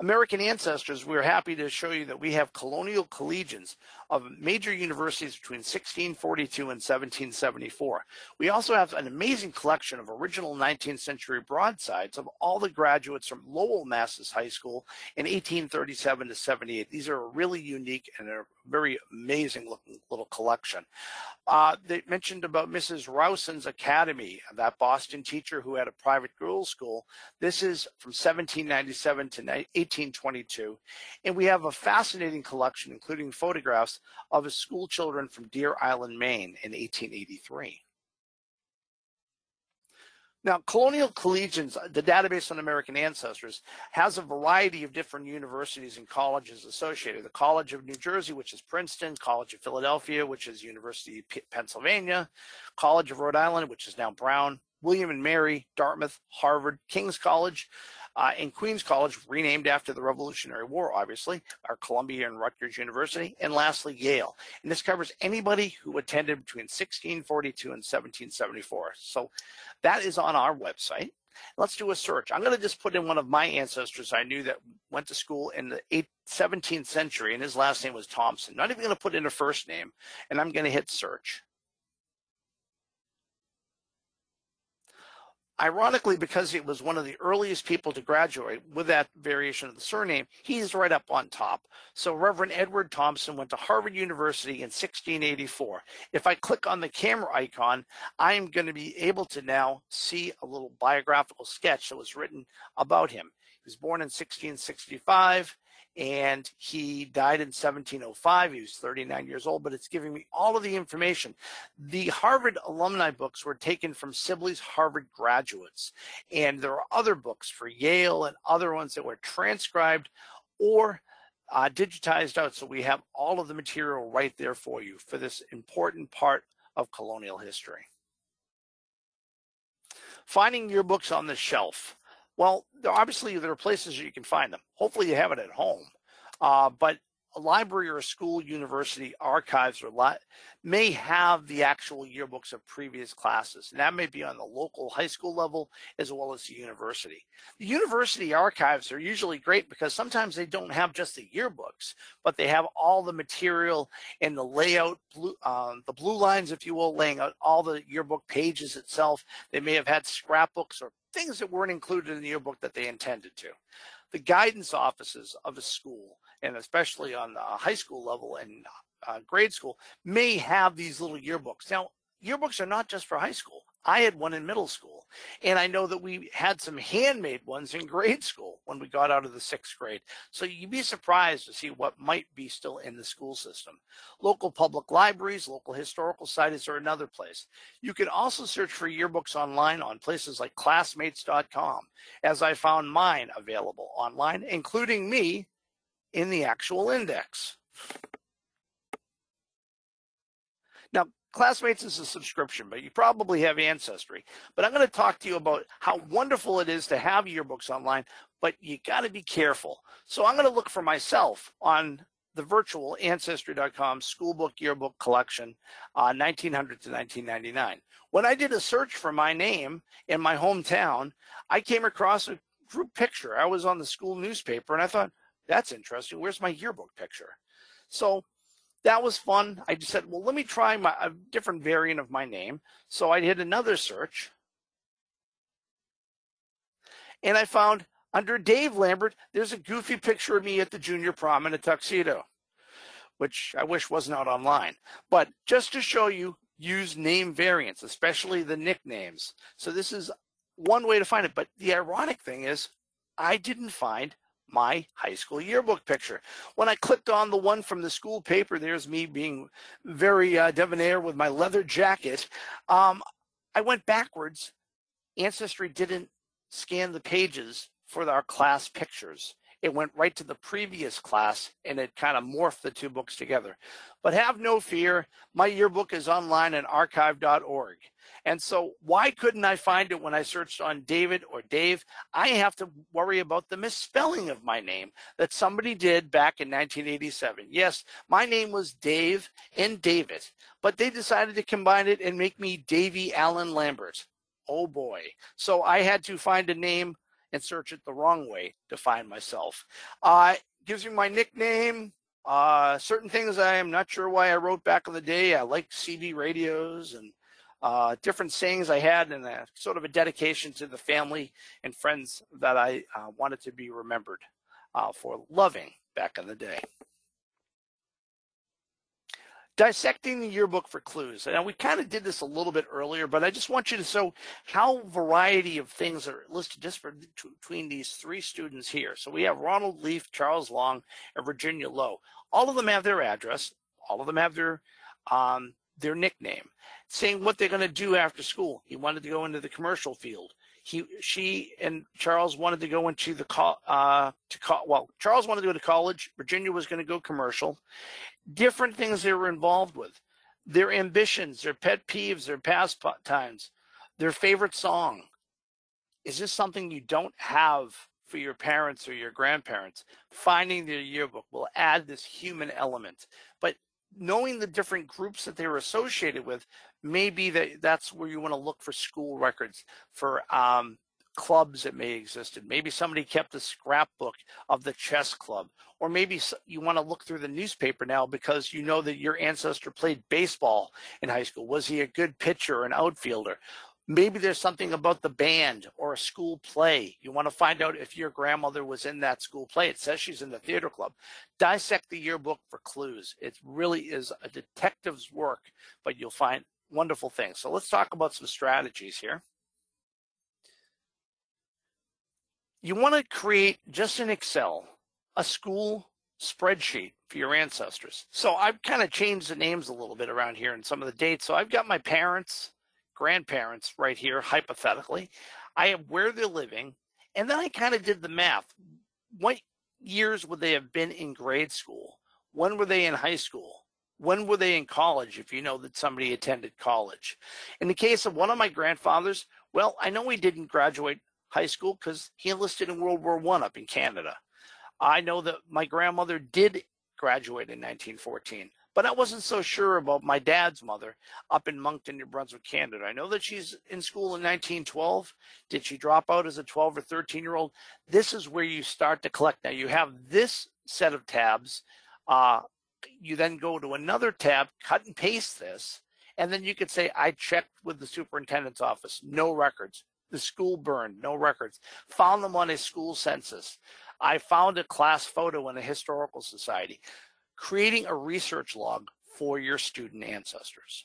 American ancestors, we're happy to show you that we have colonial collegians of major universities between 1642 and 1774. We also have an amazing collection of original 19th century broadsides of all the graduates from Lowell Massas High School in 1837 to 78. These are really unique and are very amazing looking little collection. Uh, they mentioned about Mrs. Rowson's Academy, that Boston teacher who had a private girls' school. This is from 1797 to 1822. And we have a fascinating collection, including photographs of his school children from Deer Island, Maine in 1883. Now, Colonial Collegians, uh, the database on American ancestors, has a variety of different universities and colleges associated. The College of New Jersey, which is Princeton, College of Philadelphia, which is University of Pennsylvania, College of Rhode Island, which is now Brown, William and Mary, Dartmouth, Harvard, King's College, uh, and Queens College, renamed after the Revolutionary War, obviously, are Columbia and Rutgers University, and lastly, Yale. And this covers anybody who attended between 1642 and 1774. So that is on our website. Let's do a search. I'm going to just put in one of my ancestors I knew that went to school in the 8th, 17th century, and his last name was Thompson. Not even going to put in a first name, and I'm going to hit search. Ironically, because he was one of the earliest people to graduate with that variation of the surname, he's right up on top. So Reverend Edward Thompson went to Harvard University in 1684. If I click on the camera icon, I am going to be able to now see a little biographical sketch that was written about him. He was born in 1665 and he died in 1705. He was 39 years old, but it's giving me all of the information. The Harvard alumni books were taken from Sibley's Harvard graduates, and there are other books for Yale and other ones that were transcribed or uh, digitized out. So we have all of the material right there for you for this important part of colonial history. Finding your books on the shelf. Well, obviously there are places you can find them. Hopefully you have it at home. Uh, but a library or a school, university archives or li- may have the actual yearbooks of previous classes. And that may be on the local high school level as well as the university. The university archives are usually great because sometimes they don't have just the yearbooks, but they have all the material and the layout, blue, um, the blue lines, if you will, laying out all the yearbook pages itself. They may have had scrapbooks or things that weren't included in the yearbook that they intended to. The guidance offices of a school, and especially on the high school level and uh, grade school, may have these little yearbooks. Now, yearbooks are not just for high school. I had one in middle school, and I know that we had some handmade ones in grade school when we got out of the sixth grade. So you'd be surprised to see what might be still in the school system. Local public libraries, local historical sites are another place. You can also search for yearbooks online on places like classmates.com, as I found mine available online, including me in the actual index. Now, Classmates is a subscription, but you probably have Ancestry. But I'm going to talk to you about how wonderful it is to have yearbooks online, but you got to be careful. So I'm going to look for myself on the virtual Ancestry.com schoolbook yearbook collection, uh, 1900 to 1999. When I did a search for my name in my hometown, I came across a group picture. I was on the school newspaper and I thought, that's interesting. Where's my yearbook picture? So that was fun. I just said, well, let me try my, a different variant of my name. So I did another search. And I found under Dave Lambert, there's a goofy picture of me at the junior prom in a tuxedo, which I wish wasn't out online. But just to show you, use name variants, especially the nicknames. So this is one way to find it. But the ironic thing is, I didn't find my high school yearbook picture. When I clicked on the one from the school paper, there's me being very uh, debonair with my leather jacket. Um, I went backwards. Ancestry didn't scan the pages for our class pictures. It went right to the previous class and it kind of morphed the two books together. But have no fear, my yearbook is online at archive.org. And so, why couldn't I find it when I searched on David or Dave? I have to worry about the misspelling of my name that somebody did back in 1987. Yes, my name was Dave and David, but they decided to combine it and make me Davy Allen Lambert. Oh boy. So, I had to find a name and search it the wrong way to find myself. Uh, gives me my nickname, uh, certain things I am not sure why I wrote back in the day. I like CD radios and uh, different sayings I had, and a, sort of a dedication to the family and friends that I uh, wanted to be remembered uh, for loving back in the day. dissecting the yearbook for clues. Now we kind of did this a little bit earlier, but I just want you to show how variety of things are listed just for, between these three students here. So we have Ronald Leaf, Charles Long, and Virginia Lowe. All of them have their address. All of them have their um, their nickname, saying what they're going to do after school. He wanted to go into the commercial field. He, she, and Charles wanted to go into the uh, to well, Charles wanted to go to college. Virginia was going to go commercial, different things they were involved with, their ambitions, their pet peeves, their pastimes, their favorite song. Is this something you don't have for your parents or your grandparents? Finding their yearbook will add this human element. But knowing the different groups that they were associated with, maybe that that's where you want to look for school records for um, clubs that may existed. Maybe somebody kept a scrapbook of the chess club, or maybe you want to look through the newspaper now because you know that your ancestor played baseball in high school. Was he a good pitcher or an outfielder? Maybe there's something about the band or a school play. You want to find out if your grandmother was in that school play. It says she's in the theater club. Dissect the yearbook for clues. It really is a detective's work, but you'll find wonderful things. So let's talk about some strategies here. you want to create just in Excel a school spreadsheet for your ancestors. So I've kind of changed the names a little bit around here and some of the dates. So I've got my parents, grandparents right here, hypothetically. I have where they're living. And then I kind of did the math. What years would they have been in grade school? When were they in high school? When were they in college, if you know that somebody attended college? In the case of one of my grandfathers, well, I know he didn't graduate high school because he enlisted in World War One up in Canada. I know that my grandmother did graduate in 1914, but I wasn't so sure about my dad's mother up in Moncton, New Brunswick, Canada. I know that she's in school in 1912. Did she drop out as a 12 or 13 year old? This is where you start to collect. Now you have this set of tabs. Uh, you then go to another tab, cut and paste this, and then you could say, I checked with the superintendent's office, no records the school burned, no records. Found them on a school census. I found a class photo in a historical society. Creating a research log for your student ancestors.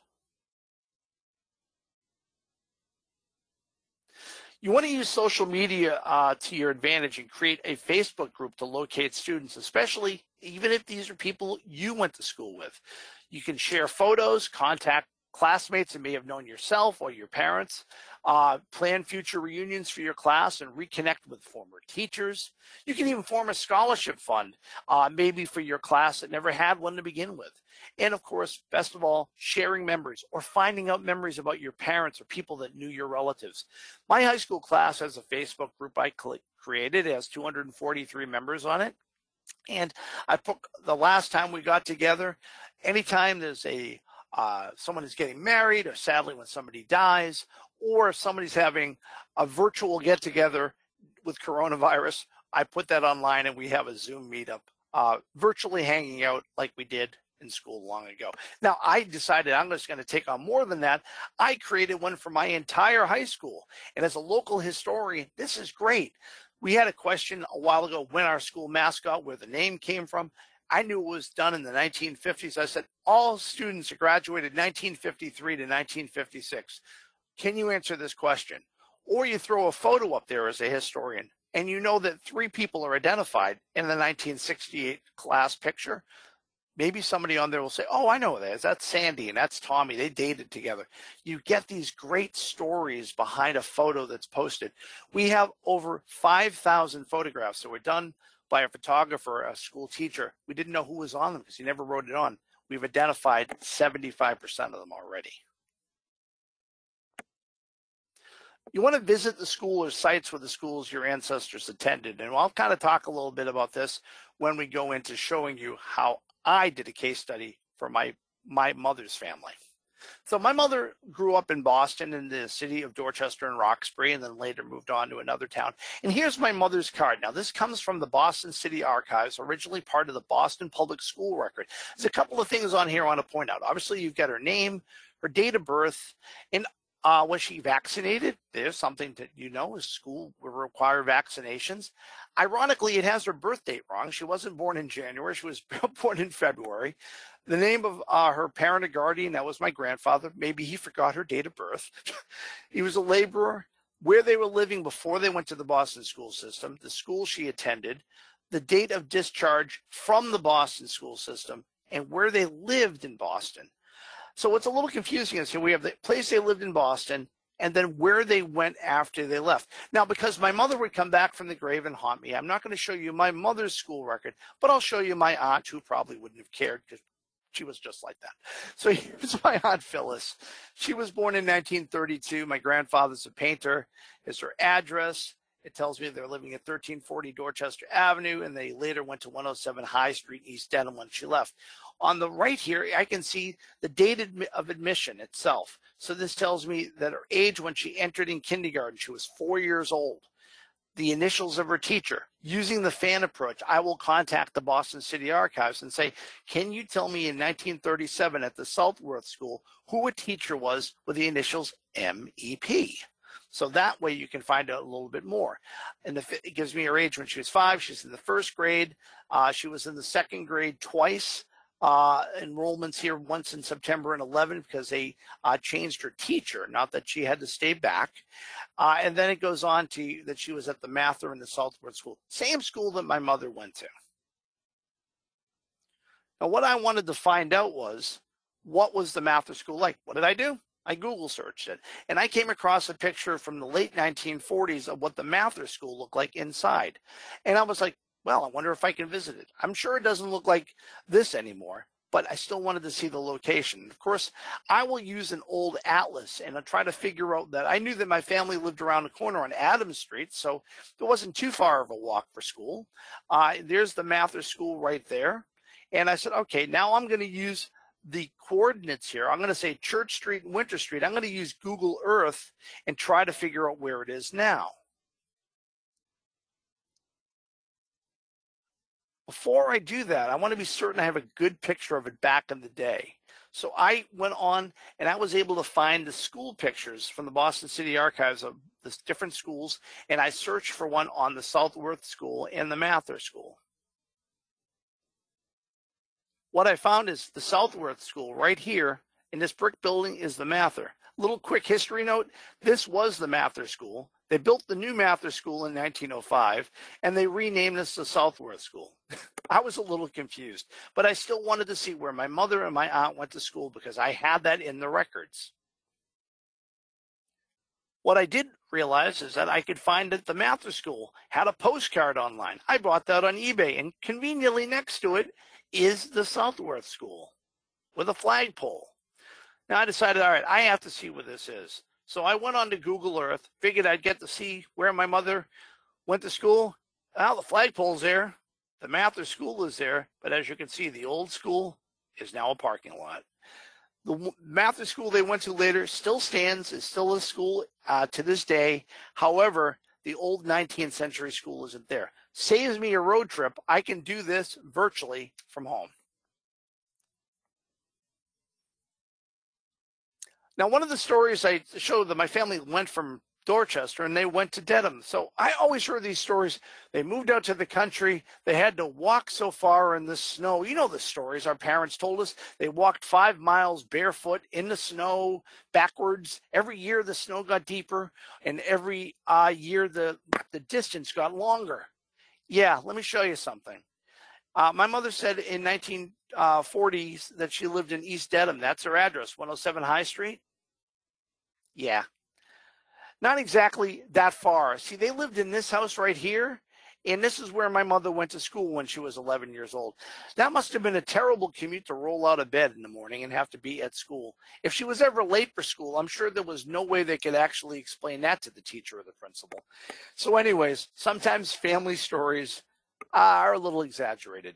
You want to use social media uh, to your advantage and create a Facebook group to locate students, especially even if these are people you went to school with. You can share photos, contact classmates that may have known yourself or your parents. Uh, plan future reunions for your class and reconnect with former teachers. You can even form a scholarship fund, uh, maybe for your class that never had one to begin with. And of course, best of all, sharing memories or finding out memories about your parents or people that knew your relatives. My high school class has a Facebook group I created. It has 243 members on it. And I put the last time we got together, anytime there's a uh, someone is getting married, or sadly when somebody dies, or if somebody's having a virtual get together with coronavirus, I put that online and we have a Zoom meetup, uh, virtually hanging out like we did in school long ago. Now, I decided I'm just going to take on more than that. I created one for my entire high school. And as a local historian, this is great. We had a question a while ago when our school mascot, where the name came from. I knew it was done in the 1950s. I said all students graduated 1953 to 1956. Can you answer this question? Or you throw a photo up there as a historian and you know that three people are identified in the 1968 class picture. Maybe somebody on there will say, Oh, I know that. That's Sandy and that's Tommy. They dated together. You get these great stories behind a photo that's posted. We have over 5,000 photographs that were done by a photographer, a school teacher. We didn't know who was on them because he never wrote it on. We've identified 75% of them already. You want to visit the school or sites where the schools your ancestors attended. And I'll kind of talk a little bit about this when we go into showing you how I did a case study for my, my mother's family. So my mother grew up in Boston in the city of Dorchester and Roxbury, and then later moved on to another town. And here's my mother's card. Now this comes from the Boston City Archives, originally part of the Boston Public School Record. There's a couple of things on here I want to point out. Obviously, you've got her name, her date of birth, and Uh, was she vaccinated? There's something that you know, school will require vaccinations. Ironically, it has her birth date wrong. She wasn't born in January. She was *laughs* born in February. The name of uh, her parent or guardian, that was my grandfather. Maybe he forgot her date of birth. *laughs* he was a laborer. Where they were living before they went to the Boston school system, the school she attended, the date of discharge from the Boston school system, and where they lived in Boston. So what's a little confusing is here we have the place they lived in Boston and then where they went after they left. Now, because my mother would come back from the grave and haunt me, I'm not going to show you my mother's school record, but I'll show you my aunt who probably wouldn't have cared because she was just like that. So *laughs* here's my aunt Phyllis. She was born in 1932. My grandfather's a painter. Is her address. It tells me they're living at 1340 Dorchester Avenue, and they later went to 107 High Street, East Dedham when she left. On the right here, I can see the date of admission itself. So this tells me that her age when she entered in kindergarten, she was four years old. The initials of her teacher. Using the fan approach, I will contact the Boston City Archives and say, can you tell me in 1937 at the Southworth School who a teacher was with the initials MEP? So that way you can find out a little bit more. And the, it gives me her age when she was five. She's in the first grade. Uh, she was in the second grade twice uh, enrollments here once in September and 11 because they uh, changed her teacher, not that she had to stay back. Uh, and then it goes on to that she was at the Mather and the Southworth School, same school that my mother went to. Now, what I wanted to find out was what was the Mather School like? What did I do? I Google searched it and I came across a picture from the late 1940s of what the Mather School looked like inside. And I was like, well, I wonder if I can visit it. I'm sure it doesn't look like this anymore, but I still wanted to see the location. Of course, I will use an old atlas and I'll try to figure out that I knew that my family lived around the corner on Adams Street, so it wasn't too far of a walk for school. Uh, there's the Mather School right there. And I said, okay, now I'm going to use the coordinates here. I'm going to say Church Street and Winter Street. I'm going to use Google Earth and try to figure out where it is now. Before I do that, I want to be certain I have a good picture of it back in the day. So I went on and I was able to find the school pictures from the Boston City Archives of the different schools, and I searched for one on the Southworth School and the Mather School. What I found is the Southworth School right here in this brick building is the Mather. Little quick history note, this was the Mather School. They built the new Mather School in 1905, and they renamed this the Southworth School. *laughs* I was a little confused, but I still wanted to see where my mother and my aunt went to school because I had that in the records. What I did realize is that I could find that the Mather School had a postcard online. I bought that on eBay, and conveniently next to it is the Southworth School with a flagpole. Now I decided, all right, I have to see what this is. So I went on to Google Earth, figured I'd get to see where my mother went to school. Well, the flagpole's there. The Mather School is there. But as you can see, the old school is now a parking lot. The Mather School they went to later still stands, it's still a school uh, to this day. However, the old 19th century school isn't there. Saves me a road trip. I can do this virtually from home. Now, one of the stories I showed that my family went from Dorchester and they went to Dedham. So I always heard these stories. They moved out to the country. They had to walk so far in the snow. You know the stories our parents told us. They walked five miles barefoot in the snow backwards. Every year the snow got deeper and every uh, year the, the distance got longer. Yeah, let me show you something. Uh, my mother said in 1940s uh, that she lived in East Dedham. That's her address, 107 High Street. Yeah. Not exactly that far. See, they lived in this house right here, and this is where my mother went to school when she was 11 years old. That must have been a terrible commute to roll out of bed in the morning and have to be at school. If she was ever late for school, I'm sure there was no way they could actually explain that to the teacher or the principal. So, anyways, sometimes family stories are a little exaggerated.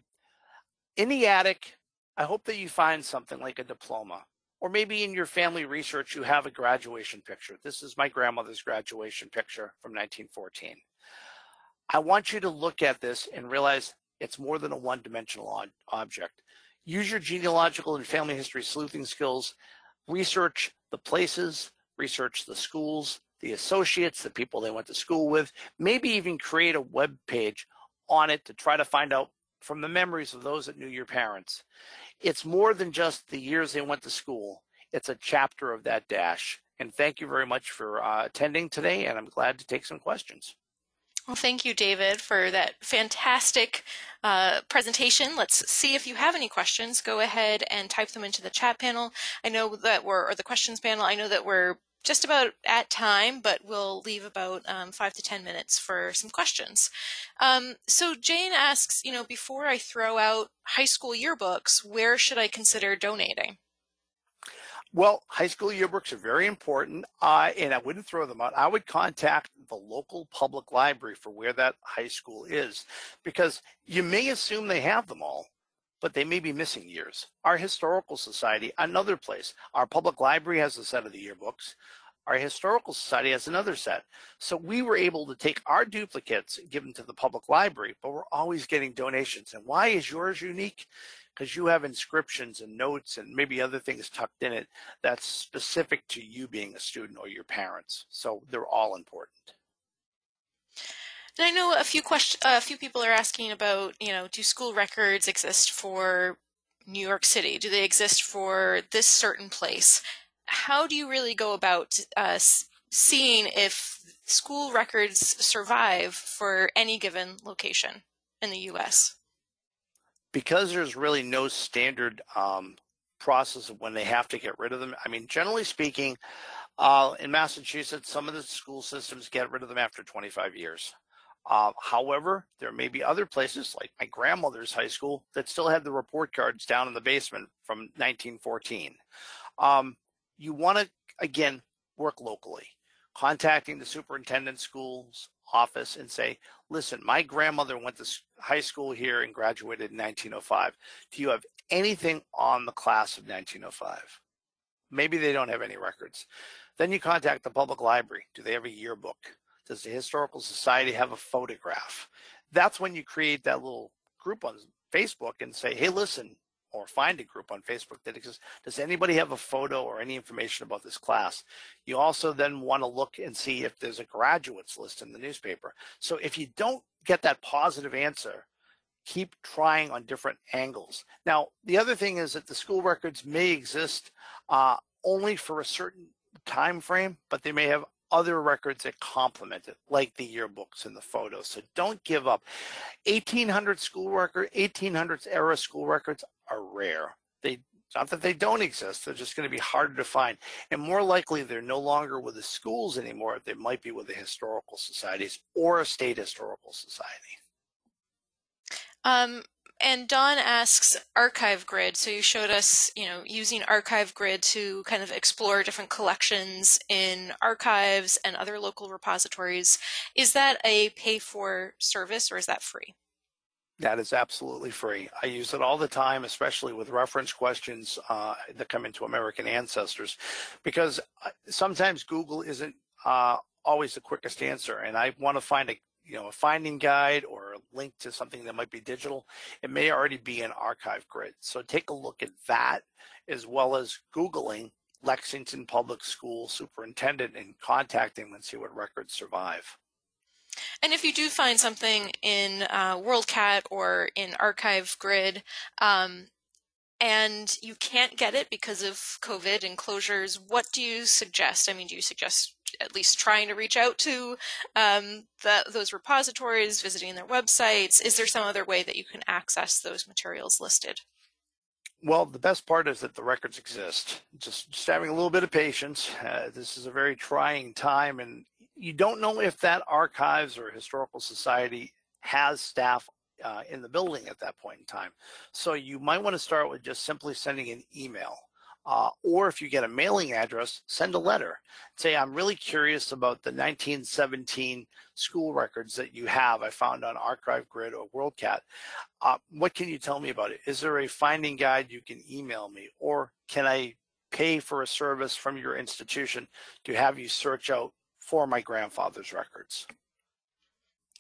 In the attic, I hope that you find something like a diploma or maybe in your family research, you have a graduation picture. This is my grandmother's graduation picture from 1914. I want you to look at this and realize it's more than a one dimensional object. Use your genealogical and family history sleuthing skills, research the places, research the schools, the associates, the people they went to school with, maybe even create a web page on it to try to find out from the memories of those that knew your parents. It's more than just the years they went to school. It's a chapter of that dash. And thank you very much for uh, attending today, and I'm glad to take some questions. Well, thank you, David, for that fantastic uh, presentation. Let's see if you have any questions. Go ahead and type them into the chat panel. I know that we're, or the questions panel, I know that we're just about at time, but we'll leave about um, five to 10 minutes for some questions. Um, so Jane asks, you know, before I throw out high school yearbooks, where should I consider donating? Well, high school yearbooks are very important, uh, and I wouldn't throw them out. I would contact the local public library for where that high school is, because you may assume they have them all, but they may be missing years. Our historical society, another place. Our public library has a set of the yearbooks. Our historical society has another set. So we were able to take our duplicates and give them to the public library, but we're always getting donations. And why is yours unique? Because you have inscriptions and notes and maybe other things tucked in it that's specific to you being a student or your parents. So they're all important. And I know a few question, a few people are asking about, you know, do school records exist for New York City? Do they exist for this certain place? How do you really go about uh, seeing if school records survive for any given location in the U.S.? Because there's really no standard um, process of when they have to get rid of them. I mean, generally speaking, uh, in Massachusetts, some of the school systems get rid of them after 25 years. Uh, however, there may be other places like my grandmother's high school that still have the report cards down in the basement from 1914. Um, you want to, again, work locally, contacting the superintendent's school's office and say, listen, my grandmother went to high school here and graduated in 1905. Do you have anything on the class of 1905? Maybe they don't have any records. Then you contact the public library. Do they have a yearbook? Does the Historical Society have a photograph? That's when you create that little group on Facebook and say, hey, listen, or find a group on Facebook that exists. Does anybody have a photo or any information about this class? You also then want to look and see if there's a graduates list in the newspaper. So if you don't get that positive answer, keep trying on different angles. Now, the other thing is that the school records may exist uh, only for a certain time frame, but they may have other records that complement it, like the yearbooks and the photos. So don't give up. 1800 school record, 1800s era school records are rare. They not that they don't exist, they're just going to be harder to find. And more likely, they're no longer with the schools anymore. They might be with the historical societies or a state historical society. Um, and Don asks ArchiveGrid. So you showed us, you know, using ArchiveGrid to kind of explore different collections in archives and other local repositories. Is that a pay for service or is that free? That is absolutely free. I use it all the time, especially with reference questions uh, that come into American Ancestors, because uh, sometimes Google isn't uh, always the quickest answer, and I want to find a you know, a finding guide or a link to something that might be digital, it may already be an ArchiveGrid. So take a look at that as well as Googling Lexington Public School Superintendent and contacting them and see what records survive. And if you do find something in uh, WorldCat or in ArchiveGrid, um, and you can't get it because of COVID and closures, what do you suggest? I mean, do you suggest at least trying to reach out to um, the, those repositories, visiting their websites? Is there some other way that you can access those materials listed? Well, the best part is that the records exist. Just, just having a little bit of patience. Uh, this is a very trying time, and you don't know if that archives or historical society has staff uh, in the building at that point in time. So you might want to start with just simply sending an email. Uh, or if you get a mailing address, send a letter. Say, I'm really curious about the 1917 school records that you have. I found on ArchiveGrid or WorldCat. Uh, what can you tell me about it? Is there a finding guide you can email me? Or can I pay for a service from your institution to have you search out for my grandfather's records?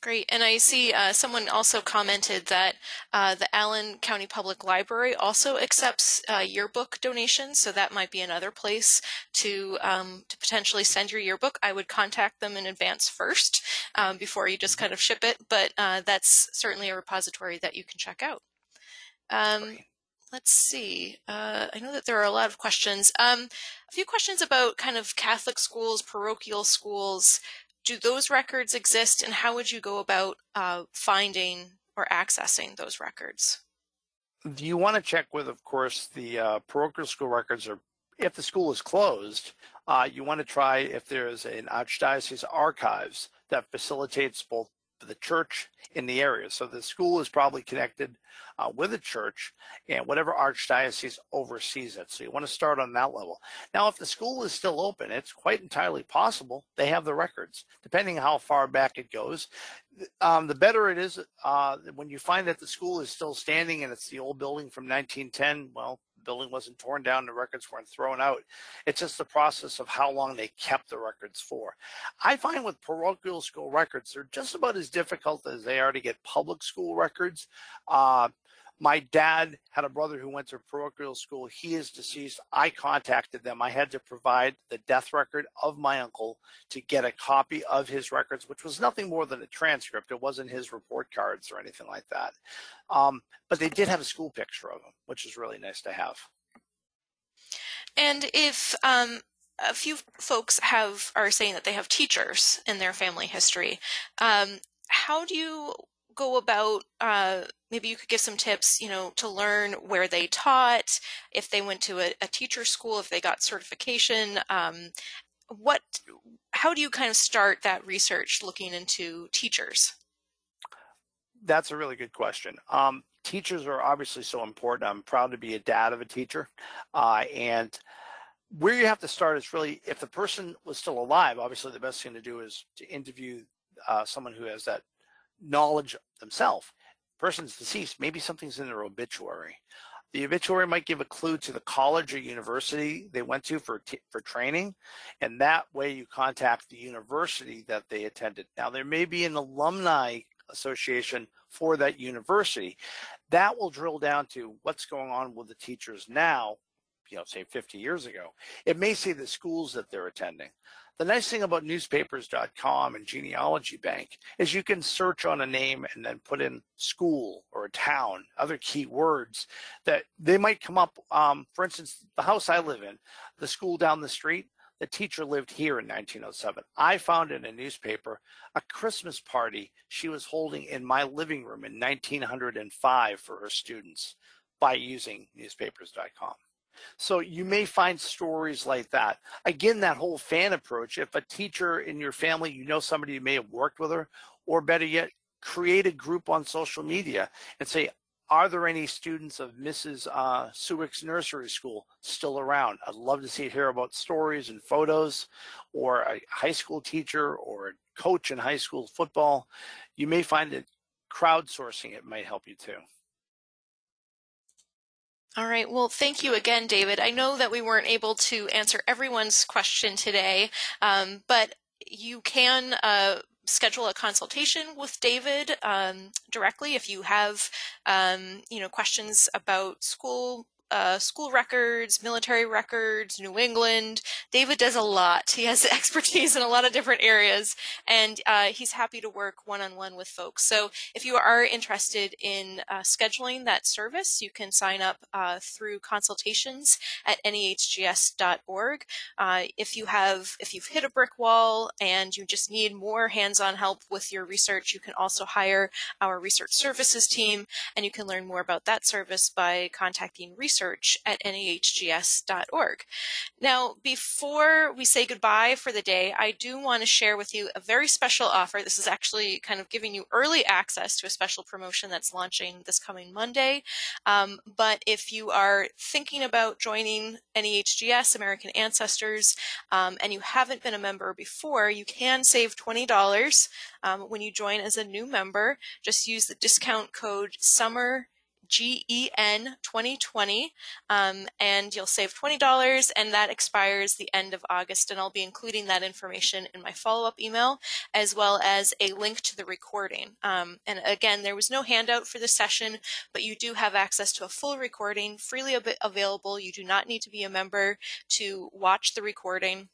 Great. And I see uh, someone also commented that uh, the Allen County Public Library also accepts uh, yearbook donations. So that might be another place to, um, to potentially send your yearbook. I would contact them in advance first um, before you just kind of ship it. But uh, that's certainly a repository that you can check out. Um, let's see. Uh, I know that there are a lot of questions. Um, a few questions about kind of Catholic schools, parochial schools do those records exist and how would you go about uh, finding or accessing those records? You want to check with, of course, the uh, parochial school records or if the school is closed, uh, you want to try if there's an archdiocese archives that facilitates both the church in the area. So the school is probably connected uh, with a church and whatever archdiocese oversees it. So you want to start on that level. Now, if the school is still open, it's quite entirely possible they have the records, depending how far back it goes. Um, the better it is uh, when you find that the school is still standing and it's the old building from 1910. Well, building wasn't torn down, the records weren't thrown out. It's just the process of how long they kept the records for. I find with parochial school records, they're just about as difficult as they are to get public school records. Uh, my dad had a brother who went to parochial school. He is deceased. I contacted them. I had to provide the death record of my uncle to get a copy of his records, which was nothing more than a transcript. It wasn't his report cards or anything like that. Um, but they did have a school picture of him, which is really nice to have. And if um, a few folks have are saying that they have teachers in their family history, um, how do you go about uh, maybe you could give some tips you know to learn where they taught if they went to a, a teacher school if they got certification um, what how do you kind of start that research looking into teachers? That's a really good question. Um, teachers are obviously so important. I'm proud to be a dad of a teacher. Uh, and where you have to start is really if the person was still alive obviously the best thing to do is to interview uh, someone who has that knowledge themselves. Person's deceased, maybe something's in their obituary. The obituary might give a clue to the college or university they went to for for training, and that way you contact the university that they attended. Now there may be an alumni association for that university. That will drill down to what's going on with the teachers now, you know, say 50 years ago. It may say the schools that they're attending. The nice thing about newspapers.com and GenealogyBank is you can search on a name and then put in school or a town, other key words that they might come up. Um, for instance, the house I live in, the school down the street, the teacher lived here in 1907. I found in a newspaper a Christmas party she was holding in my living room in 1905 for her students by using newspapers.com. So you may find stories like that. Again, that whole fan approach. If a teacher in your family, you know somebody you may have worked with her, or better yet, create a group on social media and say, are there any students of Mrs. Uh, Sewick's nursery school still around? I'd love to see hear about stories and photos, or a high school teacher or a coach in high school football. You may find that crowdsourcing it might help you too. All right. Well, thank you again, David. I know that we weren't able to answer everyone's question today, um, but you can uh, schedule a consultation with David um, directly if you have, um, you know, questions about school uh, school records, military records, New England. David does a lot. He has *laughs* expertise in a lot of different areas, and uh, he's happy to work one on one with folks. So if you are interested in uh, scheduling that service, you can sign up uh, through consultations at nehgs.org. Uh, if you have, if you've hit a brick wall and you just need more hands-on help with your research, you can also hire our research services team, and you can learn more about that service by contacting research research at nehgs.org. Now, before we say goodbye for the day, I do want to share with you a very special offer. This is actually kind of giving you early access to a special promotion that's launching this coming Monday. Um, but if you are thinking about joining NEHGS, American Ancestors, um, and you haven't been a member before, you can save $20 um, when you join as a new member. Just use the discount code SUMMER GEN 2020, um, and you'll save $20, and that expires the end of August. And I'll be including that information in my follow up email, as well as a link to the recording. Um, and again, there was no handout for the session, but you do have access to a full recording freely available. You do not need to be a member to watch the recording.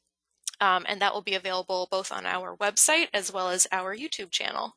Um, and that will be available both on our website as well as our YouTube channel.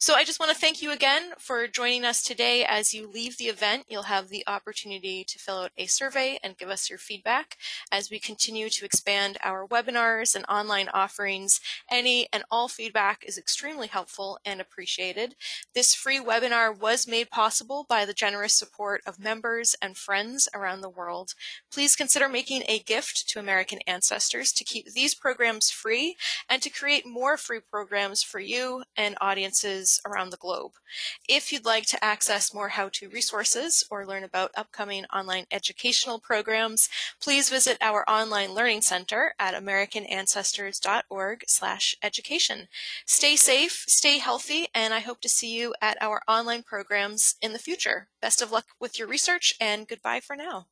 So I just want to thank you again for joining us today. As you leave the event, you'll have the opportunity to fill out a survey and give us your feedback as we continue to expand our webinars and online offerings. Any and all feedback is extremely helpful and appreciated. This free webinar was made possible by the generous support of members and friends around the world. Please consider making a gift to American ancestors to keep these programs free and to create more free programs for you and audiences around the globe. If you'd like to access more how-to resources or learn about upcoming online educational programs, please visit our online learning center at americanancestors.org slash education. Stay safe, stay healthy, and I hope to see you at our online programs in the future. Best of luck with your research and goodbye for now.